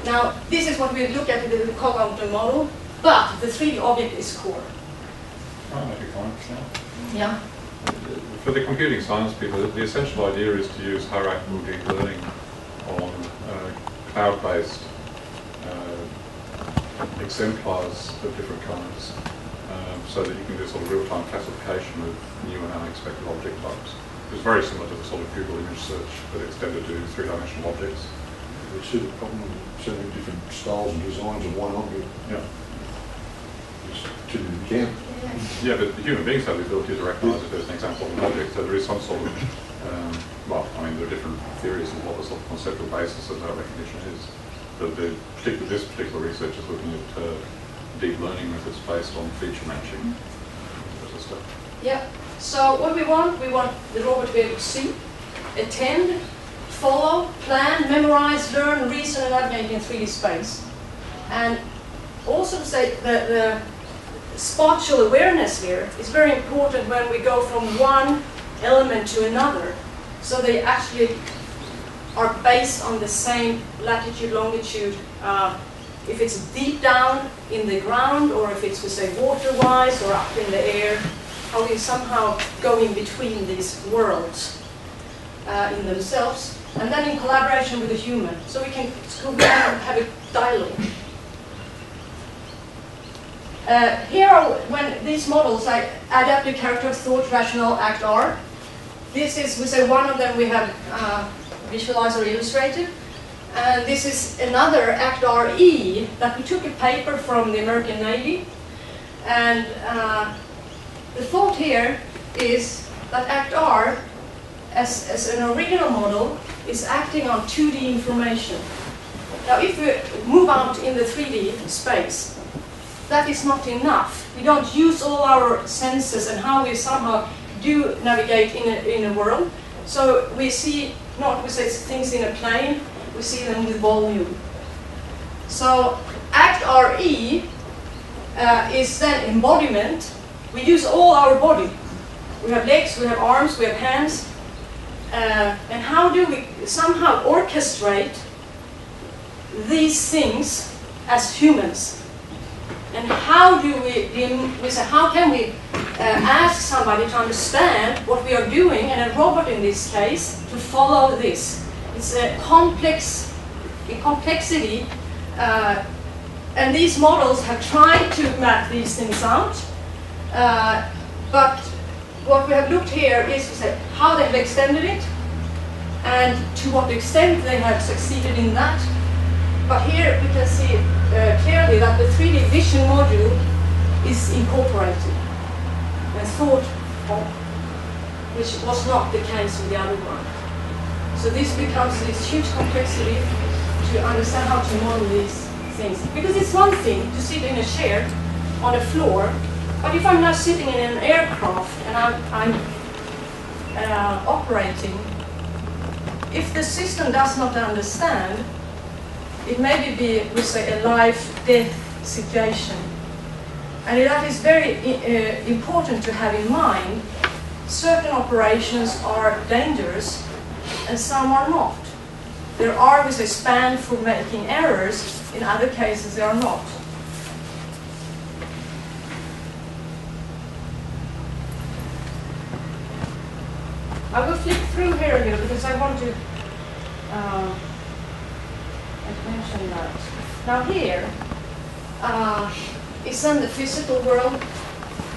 Now, this is what we look at in the co-counter model, but the 3D object is core. Oh, that'd be fine. yeah. Yeah. For the computing science people, the essential idea is to use hierarchical deep learning on uh, cloud-based uh, exemplars of different kinds. So that you can do sort of real-time classification of new and unexpected object types. It's very similar to the sort of Google image search, but extended to three-dimensional objects. We see the problem with so many different styles and designs of one object. Yeah. It's too many we can. Yeah, but the human beings have the ability to recognise if there's an example of an object, so there is some sort of, um, well, I mean, there are different theories of what the sort of conceptual basis of that recognition is. But the, particular, this particular research is looking at uh, deep learning methods based on feature matching. stuff. Yeah, so what we want, we want the robot to be able to see, attend, follow, plan, memorize, learn, reason, and navigate in 3D space. And also to say the, the spatial awareness here is very important when we go from one element to another. So they actually are based on the same latitude, longitude. Uh, if it's deep down in the ground, or if it's, we say, water-wise, or up in the air, how we somehow go in between these worlds uh, in themselves, and then in collaboration with the human, so we can, so we can have a dialogue. Uh, here are when these models like adaptive character, thought, rational, act, are. This is, we say one of them we have uh, visualized or illustrated. And this is another ACT-R/E that we took a paper from the American Navy. And uh, the thought here is that ACT-R, as, as an original model, is acting on 2D information. Now if we move out in the 3D space, that is not enough. We don't use all our senses and how we somehow do navigate in a, in a world. So we see not we say things in a plane, we see them with volume. So ACT-R/E uh, is then embodiment. We use all our body. We have legs, we have arms, we have hands. Uh, and how do we somehow orchestrate these things as humans? And how do we, we say, how can we uh, ask somebody to understand what we are doing, and a robot in this case, to follow this? It's a complex, a complexity, uh, and these models have tried to map these things out, uh, but what we have looked here is to say how they have extended it, and to what extent they have succeeded in that, but here we can see uh, clearly that the 3D vision module is incorporated and thought of, which was not the case with the other one. So this becomes this huge complexity to understand how to model these things. Because it's one thing to sit in a chair on a floor, but if I'm now sitting in an aircraft and I'm, I'm uh, operating, if the system does not understand, it may be, we say, a life-death situation. And that is very uh, important to have in mind. Certain operations are dangerous and some are not. There are, we a span for making errors. In other cases, they are not. I will flip through here a little because I want to uh, mention that. Now here uh, is then the physical world,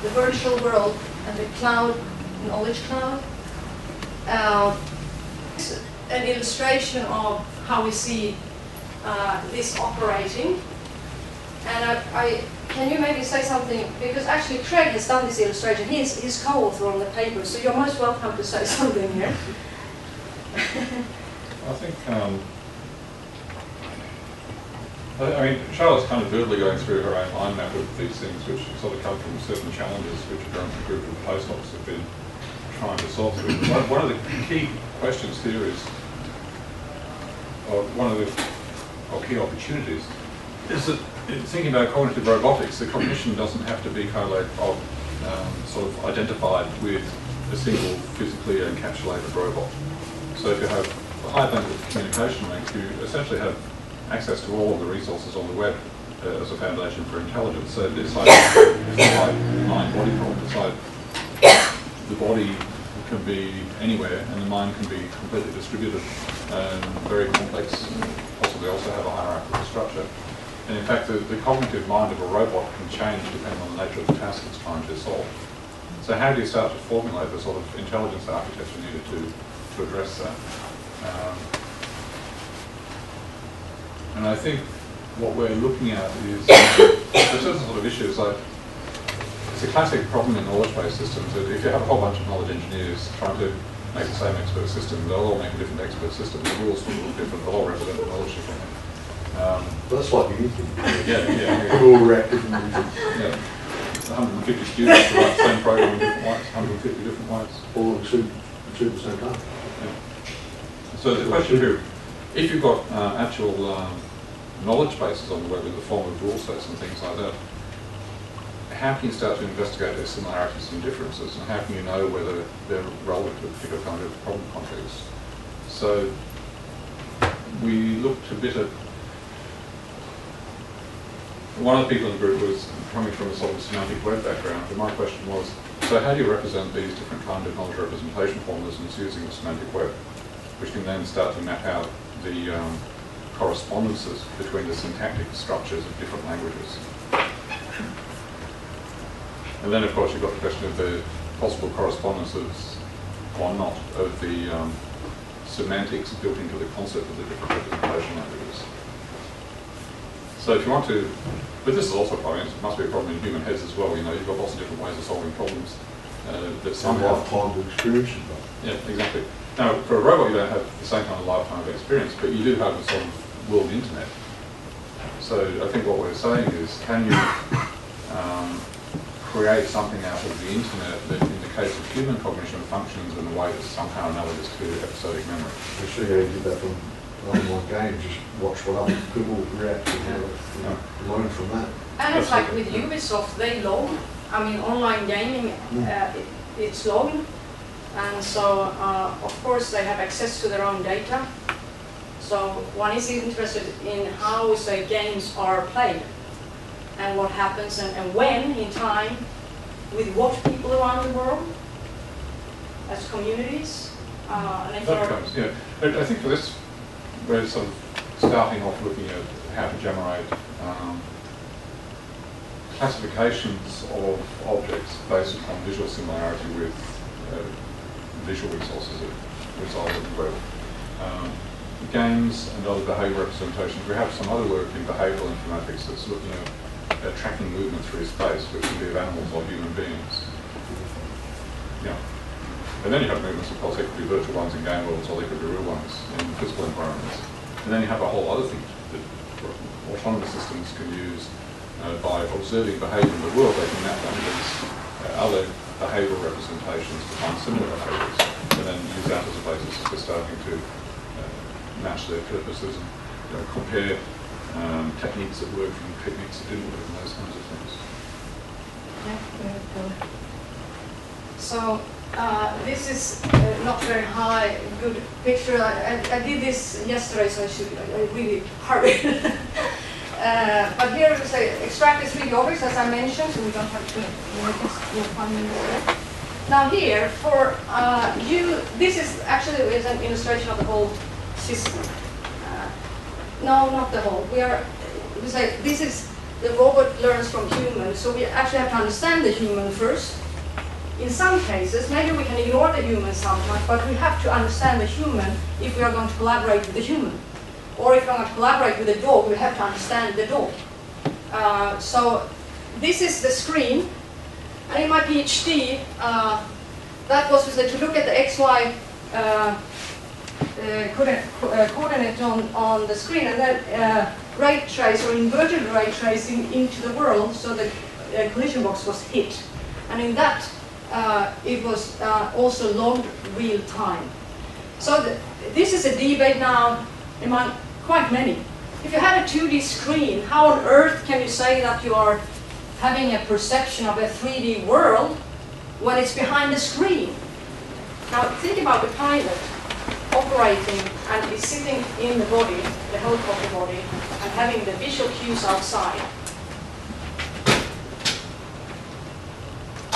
the virtual world, and the cloud, knowledge cloud. Uh, an illustration of how we see uh, this operating. And I, I, can you maybe say something, because actually Craig has done this illustration, he's, he's co-author on the paper, so you're most welcome to say something here. I think um, I I mean, Charlotte's kind of vividly going through her own mind map of these things, which sort of come from certain challenges which a group of postdocs have been trying to solve. One, one of the key questions here is, or one of the or key opportunities, is that in thinking about cognitive robotics, the cognition doesn't have to be kind of like um, sort of identified with a single physically encapsulated robot. So if you have a high bandwidth communication link, you essentially have access to all of the resources on the web uh, as a foundation for intelligence. So this it's like mind-body problem. The body can be anywhere and the mind can be completely distributed and very complex, possibly also have a hierarchical structure. And in fact, the, the cognitive mind of a robot can change depending on the nature of the task it's trying to solve. So how do you start to formulate the sort of intelligence architecture needed to, to address that? Um, and I think what we're looking at is there's certain sort of issues like it's a classic problem in knowledge-based systems that if you have a whole bunch of knowledge engineers trying to make the same expert system, they'll all make a different expert system. The rules will look different, they'll all represent the knowledge differently. Um, That's like anything. yeah, yeah, We all yeah. 150 students write the same program in different ways, 150 different ways. all achieve, achieve the same time. So the question here, if you've got uh, actual um, knowledge bases on the web in the form of rule sets and things like that, how can you start to investigate their similarities and differences, and how can you know whether they're relevant to a particular kind of problem context? So we looked a bit at one of the people in the group was coming from a sort of semantic web background, and my question was, so how do you represent these different kind of knowledge representation formalisms using the semantic web, which can then start to map out the um, correspondences between the syntactic structures of different languages. And then, of course, you've got the question of the possible correspondences or not of the um, semantics built into the concept of the different representation languages. So if you want to, but this is also a problem, it must be a problem in human heads as well, you know, you've got lots of different ways of solving problems uh, that Some somehow... lifetime of experience, but Yeah, exactly. Now, for a robot, you don't have the same kind of lifetime of experience, but you do have a sort of world internet. So I think what we're saying is, can you um, create something out of the internet that, in the case of human cognition, functions in a way that's somehow analogous to episodic memory? we see how you did that from online games, just watch what other people react and how you know, learn from that. And it's like with Ubisoft, they log. I mean, online gaming, uh, it, it's logged. And so, uh, of course, they have access to their own data. So one is interested in how, say, games are played and what happens and, and when in time with what people around the world as communities. Uh, and if That comes, yeah. I I think for this, we're sort of starting off looking at how to generate um, classifications of objects based upon visual similarity with uh, visual resources that reside in the web. Um, games and other behaviour representations. We have some other work in behavioural informatics that's looking at, tracking movement through space, which can be of animals or human beings. Yeah. And then you have movements, of course, they could be virtual ones in game worlds or they could be real ones in physical environments. And then you have a whole other thing that autonomous systems can use uh, by observing behaviour in the world, they can map that against uh, other behavioural representations to find similar behaviours and then use that as a basis for starting to uh, match their purposes and you know, compare um, techniques that work and techniques that didn't work and those kinds of things. Yeah. So uh, this is uh, not very high, good picture. I, I, I did this yesterday, so I should I, really hurry. uh, but here we say extract the 3D objects, as I mentioned, so we don't have to make. Now here, for uh, you, this is actually is an illustration of the whole system. No, not the whole. We are, we say this is the robot learns from human, so we actually have to understand the human first. In some cases, maybe we can ignore the human sometimes, but we have to understand the human if we are going to collaborate with the human. Or if we are going to collaborate with the dog, we have to understand the dog. Uh, so this is the screen, and in my PhD, uh, that was to, look at the XY uh, coordinate, uh, coordinate on, on the screen and then uh, ray trace or inverted ray tracing into the world so the uh, collision box was hit. And in that, uh, it was uh, also long real time. So the, this is a debate now among quite many. If you have a 2D screen, how on earth can you say that you are having a perception of a 3D world when it's behind the screen? Now think about the pilot operating and is sitting in the body, the helicopter body, and having the visual cues outside.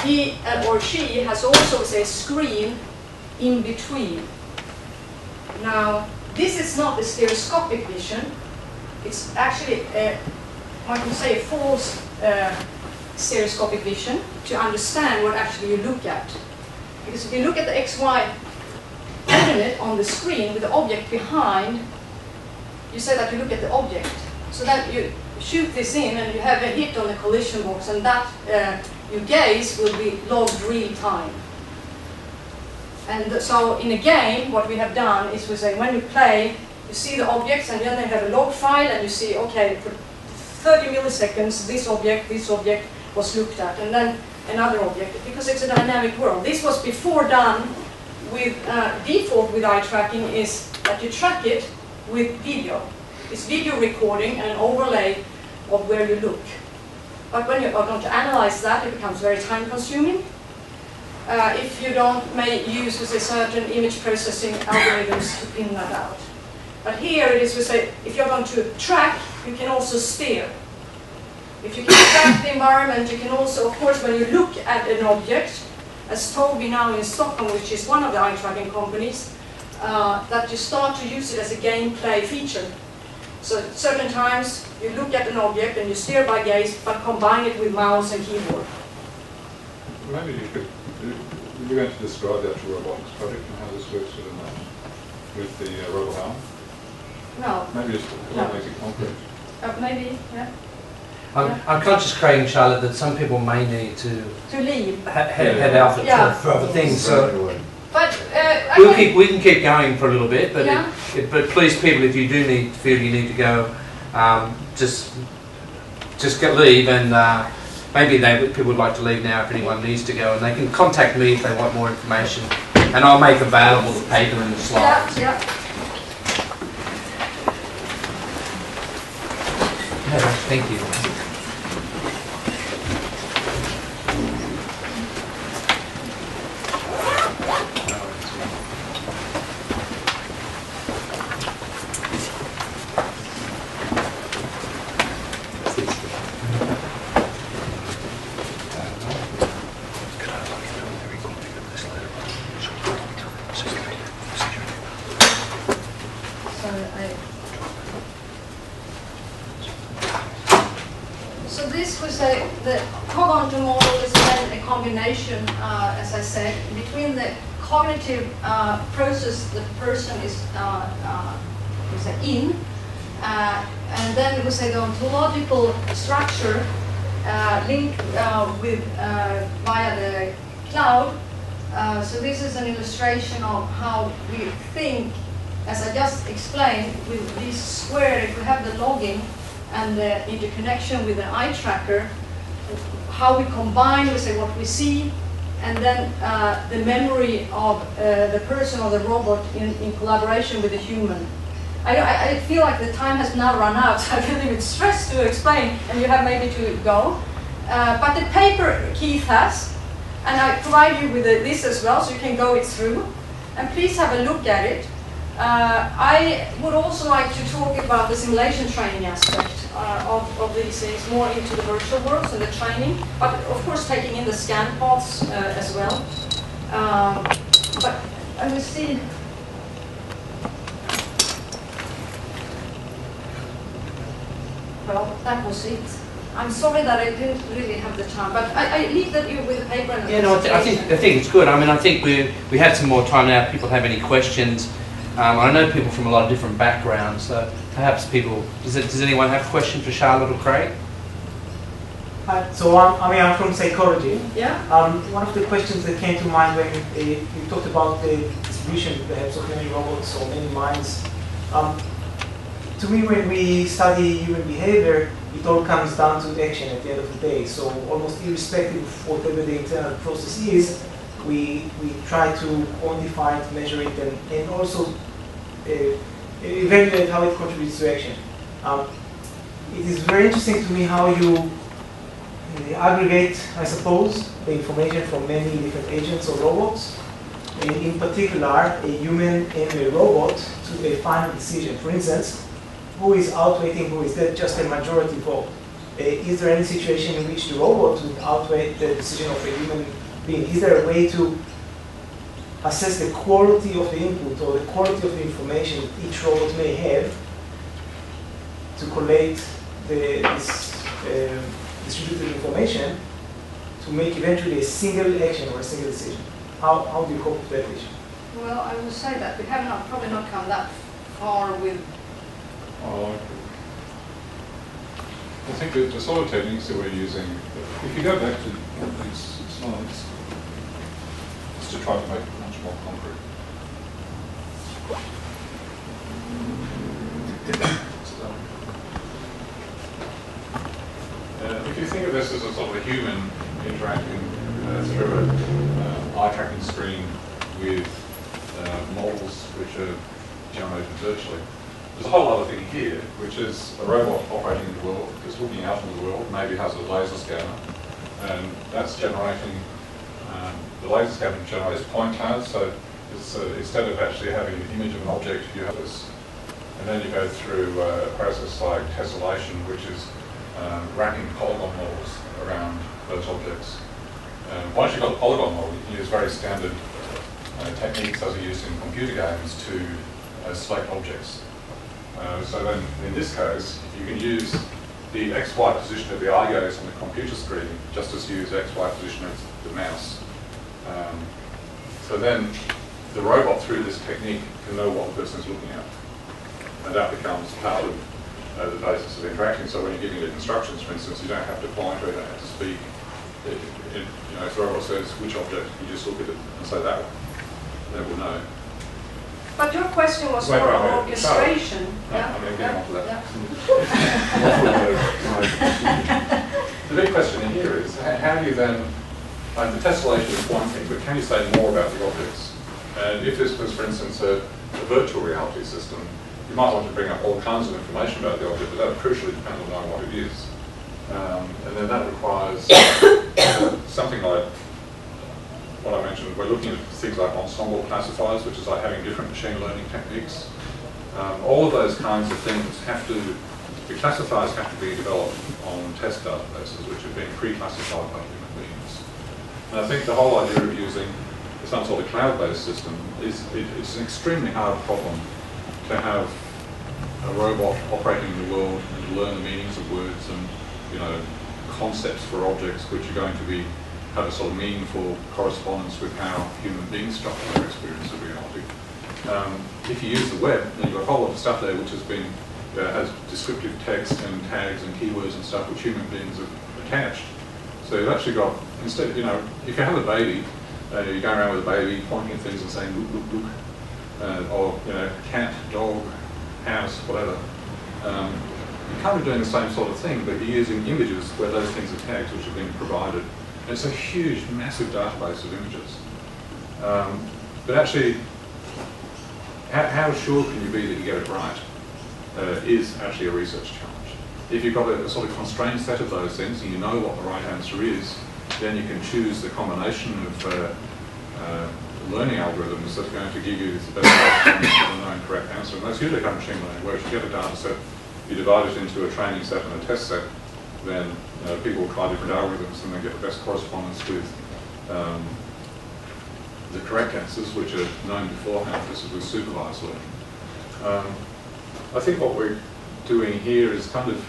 He uh, or she has also a screen in between. Now, this is not a stereoscopic vision. It's actually a one can say, false uh, stereoscopic vision to understand what actually you look at. Because if you look at the XY on the screen with the object behind, you say that you look at the object. So that you shoot this in and you have a hit on the collision box and that uh, your gaze will be logged real time. And so in a game, what we have done is we say when you play, you see the objects and then they have a log file and you see, okay, for 30 milliseconds, this object, this object was looked at, and then another object, because it's a dynamic world. This was before done with uh, default with eye tracking is that you track it with video. It's video recording and an overlay of where you look. But when you are going to analyze that, it becomes very time consuming. Uh, if you don't may use a certain image processing algorithms to pin that out. But here it is we say, if you're going to track, you can also steer. If you can track the environment, you can also, of course, when you look at an object, as Tobii now in Stockholm, which is one of the eye tracking companies, uh, that you start to use it as a gameplay feature. So at certain times, you look at an object and you steer by gaze, but combine it with mouse and keyboard. Maybe you could, you- you're going to describe the actual robotics project and how this works within that, with the uh, robot arm? No, Maybe just No. concrete. uh, maybe, yeah, I'm, I'm conscious, Craig and Charlotte, that some people may need to to leave. he- head, head out for, Yeah. for other things. So But uh, we'll can- keep, we can keep going for a little bit, but Yeah. it, it, but please, people, if you do need feel you need to go, um, just just get leave and. Uh, Maybe they people would like to leave now if anyone needs to go, and they can contact me if they want more information, and I'll make available the paper and the slides. Yeah, yeah. Thank you. So I. So this was a, the cognitive model is then a combination, uh, as I said, between the cognitive uh, process the person is, uh, uh, we say in, uh, and then we say the ontological structure uh, linked uh, with uh, via the cloud. Uh, so this is an illustration of how we think as I just explained, with this square, if we have the logging and the interconnection with the eye tracker, how we combine, we say what we see, and then uh, the memory of uh, the person or the robot in, in collaboration with the human. I, I, feel like the time has now run out, I feel a bit stressed to explain, and you have maybe to go. Uh, but the paper Keith has, and I provide you with the, this as well, so you can go it through. And please have a look at it. Uh, I would also like to talk about the simulation training aspect uh, of, of these things, more into the virtual worlds and the training, but of course taking in the scan paths uh, as well. Um, but I will see. Well, that was it. I'm sorry that I didn't really have the time, but I, I leave that you with the paper and Yeah, no, I, th- I think I think it's good. I mean, I think we we had some more time now. If people have any questions, um, I know people from a lot of different backgrounds. So perhaps people. Does it, Does anyone have a question for Charlotte or Craig? Hi, so I'm, I mean, I'm from psychology. Yeah? Um, one of the questions that came to mind when uh, you talked about the distribution perhaps of many robots or many minds. Um, to me, when we study human behavior, it all comes down to action at the end of the day. So almost irrespective of whatever the internal process is, we, we try to quantify it, measure it, and, and also uh, evaluate how it contributes to action. Um, it is very interesting to me how you uh, aggregate, I suppose, the information from many different agents or robots, and in particular, a human and a robot to a final decision. For instance, who is outweighing who? Is that just a majority vote? Uh, is there any situation in which the robot would outweigh the decision of a human being? Is there a way to assess the quality of the input or the quality of the information each robot may have to collate the, this um, distributed information to make eventually a single action or a single decision. How, how do you cope with that issue? Well, I would say that we have not, probably not come that far with, I think the, the sort of techniques that we're using, if you go back to these slides, just to try to make it much more concrete. Uh, if you think of this as a sort of a human interacting uh, through an uh, eye tracking screen with uh, models which are generated virtually, there's a whole other thing here, which is a robot operating in the world, is looking out into the world, maybe has a laser scanner, and that's generating, um, the laser scanner generates point clouds, so uh, instead of actually having an image of an object, you have this, and then you go through uh, a process like tessellation, which is um, wrapping polygon models around those objects. Um, once you've got a polygon model, you can use very standard uh, techniques as are used in computer games to uh, select objects. Uh, so then, in this case, you can use the XY position of the gaze on the computer screen just as you use XY position of the mouse. Um, so then, the robot through this technique can know what the person is looking at. And that becomes part of uh, the basis of interacting. So when you're giving it instructions, for instance, you don't have to point or you don't have to speak. It, it, you know, if the robot says which object, you just look at it and say that one. They will know. But your question was Wait, more on wait. orchestration. Yeah? I'm that. Yeah. The big question in here is, how do you then, uh, the tessellation is one thing, but can you say more about the objects? And if this was, for instance, a, a virtual reality system, you might want to bring up all kinds of information about the object, but that would crucially depend on knowing what it is. Um, and then that requires something like what I mentioned, we're looking at things like ensemble classifiers, which is like having different machine learning techniques. Um, all of those kinds of things have to, the classifiers have to be developed on test databases, which have been pre-classified by human beings. And I think the whole idea of using some sort of cloud-based system is, it, it's an extremely hard problem to have a robot operating in the world and learn the meanings of words and, you know, concepts for objects which are going to be have a sort of meaningful correspondence with how human beings structure their experience of reality. Um, if you use the web, then you've got a whole lot of stuff there which has been uh, has descriptive text and tags and keywords and stuff which human beings have attached. So you've actually got instead, you know, if you have a baby, uh, you're going around with a baby pointing at things and saying look, look, look, uh, or you know, cat, dog, house, whatever. Um, you're kind of doing the same sort of thing, but you're using images where those things are tagged, which have been provided. It's a huge, massive database of images. Um, but actually, how, how sure can you be that you get it right uh, is actually a research challenge. If you've got a, a sort of constrained set of those things and you know what the right answer is, then you can choose the combination of uh, uh, learning algorithms that are going to give you the best known correct answer. And that's usually how machine learning works. You get a data set, you divide it into a training set and a test set, then know, people will try different algorithms and they get the best correspondence with um, the correct answers, which are known beforehand. This is with supervised learning. Um, I think what we're doing here is kind of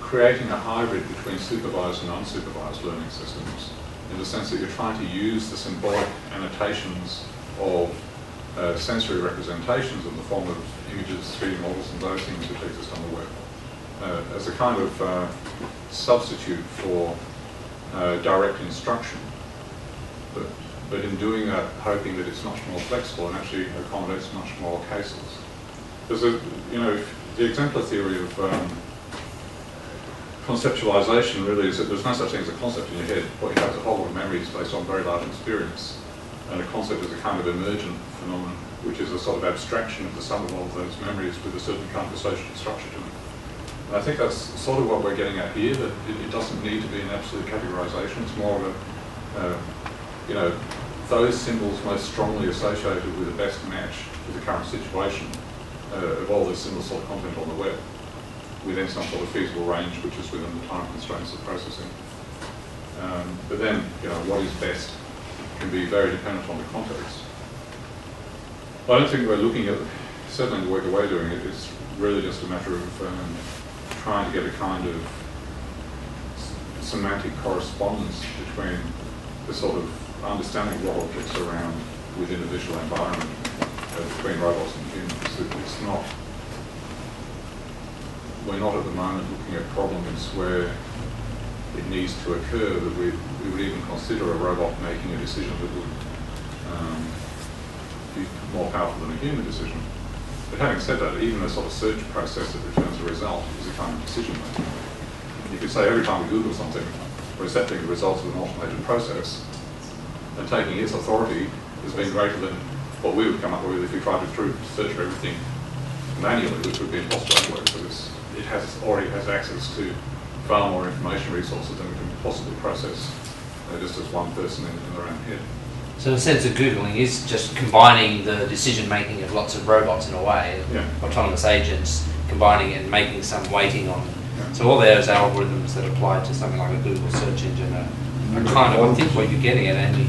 creating a hybrid between supervised and unsupervised learning systems in the sense that you're trying to use the symbolic annotations of uh, sensory representations in the form of images, 3D models, and those things which exist on the web uh, as a kind of uh, substitute for uh, direct instruction. But, but in doing that, hoping that it's much more flexible and actually accommodates much more cases. Because, you know, the exemplar theory of um, conceptualization really is that there's no such thing as a concept in your head. What you have is a whole lot of memories based on very large experience. And a concept is a kind of emergent phenomenon, which is a sort of abstraction of the sum of all of those memories with a certain kind of associative structure to them. And I think that's sort of what we're getting at here, that it, it doesn't need to be an absolute categorization. It's more of a, uh, you know, those symbols most strongly associated with the best match with the current situation uh, of all this similar sort of content on the web within some sort of feasible range, which is within the time constraints of processing. Um, but then, you know, what is best can be very dependent on the context. I don't think we're looking at, certainly the way we're doing, it, it's really just a matter of um, trying to get a kind of semantic correspondence between the sort of understanding of what objects around within a visual environment uh, between robots and humans. It- It's not, we're not at the moment looking at problems where it needs to occur that we, we would even consider a robot making a decision that would um, be more powerful than a human decision. But having said that, even the sort of search process that returns a result is a kind of decision making. You could say every time we Google something, we're accepting the results of an automated process and taking its authority as being greater than what we would come up with if we tried to search for everything manually, which would be impossible anyway, because it has, already has access to far more information resources than we can possibly process just as one person in, in their own head. So the sense of Googling is just combining the decision making of lots of robots in a way, Yeah. autonomous agents, combining and making some weighting on. Yeah. So all those algorithms that apply to something like a Google search engine are, are kind of, I think, what you're getting at, Andy.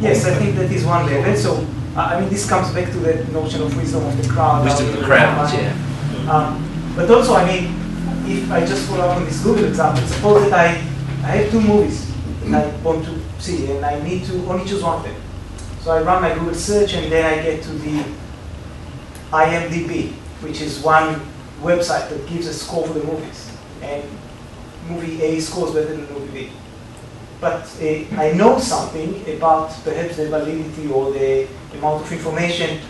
Yes, I think that is one level. So, I mean, this comes back to the notion of wisdom of the crowd. Wisdom of the crowds, yeah. Um, but also, I mean, if I just follow up on this Google example, suppose that I, I have two movies that I want to see and I need to only choose one of them. So I run my Google search and then I get to the IMDb, which is one website that gives a score for the movies. And movie A scores better than movie B. But uh, I know something about perhaps the validity or the amount of information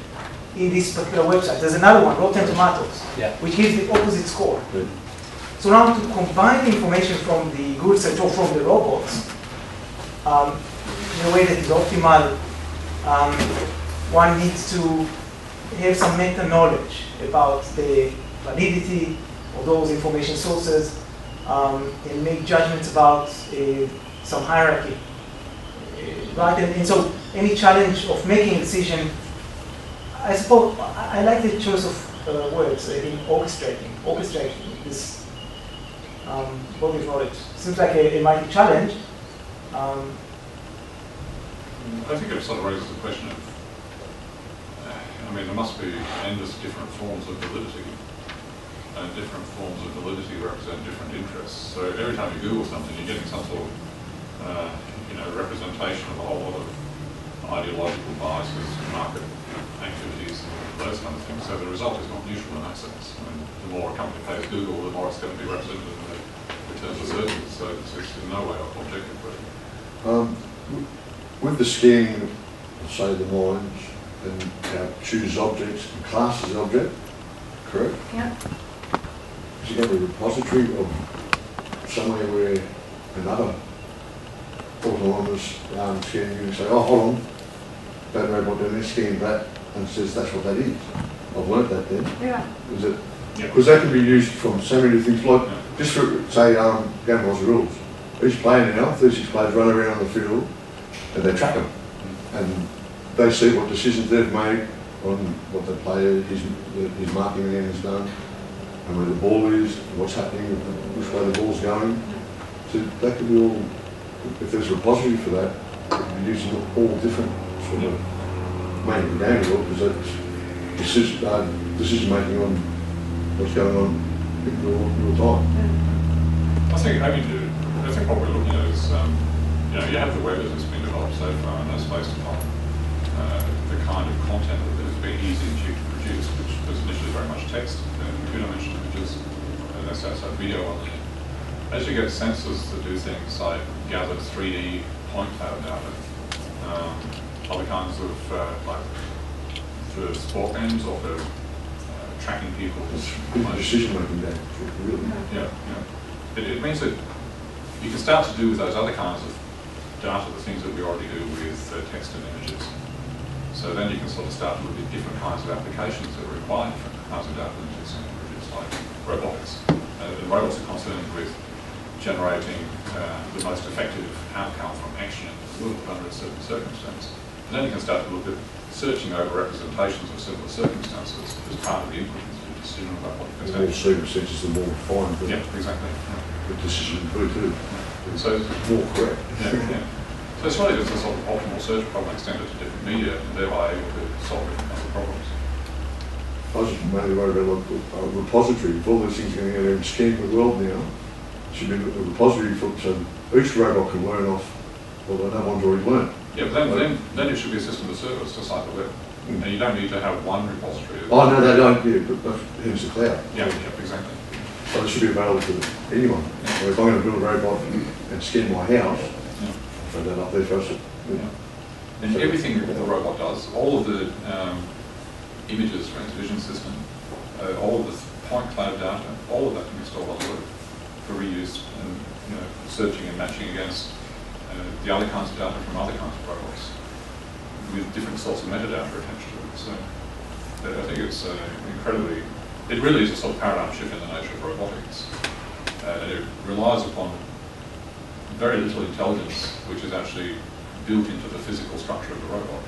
in this particular website. There's another one, Rotten Tomatoes, Yeah. which gives the opposite score. Good. So now to combine the information from the Google search or from the robots um, in a way that is optimal, um, one needs to have some meta knowledge about the validity of those information sources um, and make judgments about uh, some hierarchy. Uh, right? And, and so any challenge of making a decision, I suppose, I, I like the choice of uh, words uh, in orchestrating, orchestrating this um, body of knowledge. Seems like a, a mighty challenge. Um, I think it sort of raises the question of, uh, I mean, there must be endless different forms of validity, and different forms of validity represent different interests. So every time you Google something, you're getting some sort of, uh, you know, representation of a whole lot of ideological biases, market activities, those kind of things. So the result is not neutral in that sense. I mean, the more a company pays Google, the more it's going to be represented in the returns of services. So it's, in no way objective. Um, with the scanning, of, say the minds, and uh, choose objects and classes object, correct? Yeah. Is it going to be a repository of somewhere where another autonomous um, scanning unit say, oh, hold on, that robot doing this, scan that, and says that's what that is. I've learnt that then. Yeah. Is it? Yeah. Because that can be used from so many things, like Yeah. just for, say, um, Game rules. Each player now, 36 players run around on the field and they track them. And they see what decisions they've made on what the player, his, his marking man has done, and where the ball is, what's happening, which way the ball's going. So that could be all, if there's a repository for that, it could be used in all different sort of, mainly the game world, because it's decision, uh, decision making on what's going on in real, real time. I think, I mean, I think what we're looking at is, um, you know, you have the web as it's been developed so far, and that's based upon uh, the kind of content that has been easy and cheap to produce, which was initially very much text, and two-dimensional images, and that's outside video on there. As you get sensors that do things like gather 3D point cloud data, um, other kinds of, uh, like, for sport games or for uh, tracking people's decision making really. Yeah, yeah. It, it means that you can start to do with those other kinds of data the things that we already do with uh, text and images. So then you can sort of start to look at different kinds of applications that are require different kinds of data and images, and images like robotics. Uh, and robots are concerned with generating uh, the most effective outcome from action in the world under a certain circumstance. And then you can start to look at searching over representations of similar circumstances as part of the input into the decision about what The more circumstances, the more refined the, yeah, exactly. The decision will be So, More correct. yeah, yeah. So it's really just a sort of optimal search problem extended to different media and thereby able to solve different kinds of problems. I was just mainly worried about like a repository, if all those things going there and scan the world now, should be a repository for, so each robot can learn off what another one's already learned. Yeah, but then, then, then it should be a system of service to cite the hmm. web. And you don't need to have one repository. Oh, no, they don't, yeah, but, but hence the cloud. Yeah, yeah, exactly. So it should be available to anyone. Or if I'm gonna build a robot and scan my house, Yeah. throw that up there first. Yeah. And everything that the robot does, all of the um, images from its vision system, uh, all of the point cloud data, all of that can be stored on the web for reuse and, you know, searching and matching against uh, the other kinds of data from other kinds of robots with different sorts of metadata attached to it. So I I think it's uh, incredibly, it really is a sort of paradigm shift in the nature of robotics. Uh, it relies upon very little intelligence which is actually built into the physical structure of the robot.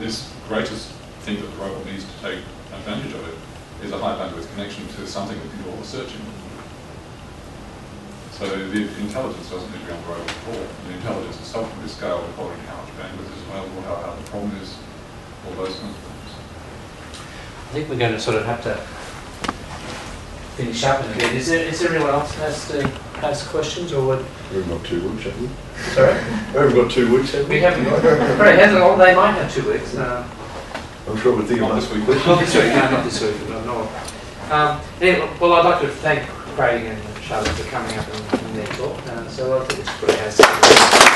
This greatest thing that the robot needs to take advantage of it is a high bandwidth connection to something that can do all the searching. So the intelligence doesn't need to be on the robot at all. The intelligence itself can be scaled according to how much bandwidth is available, how hard the problem is, all those kinds of things. I think we're going to sort of have to finish up in a bit. Is there, is there anyone else that has to ask questions or what? We've got two weeks, haven't we? Sorry? We haven't got two weeks, haven't We we? haven't got, right, hasn't, all- they might have two weeks. Uh, I'm sure we're thinking Not this week. Not this week, no, not this week, no, no. Um, anyway, well, I'd like to thank Craig and Charlotte for coming up and, and their talk. Uh, so I think it's pretty has.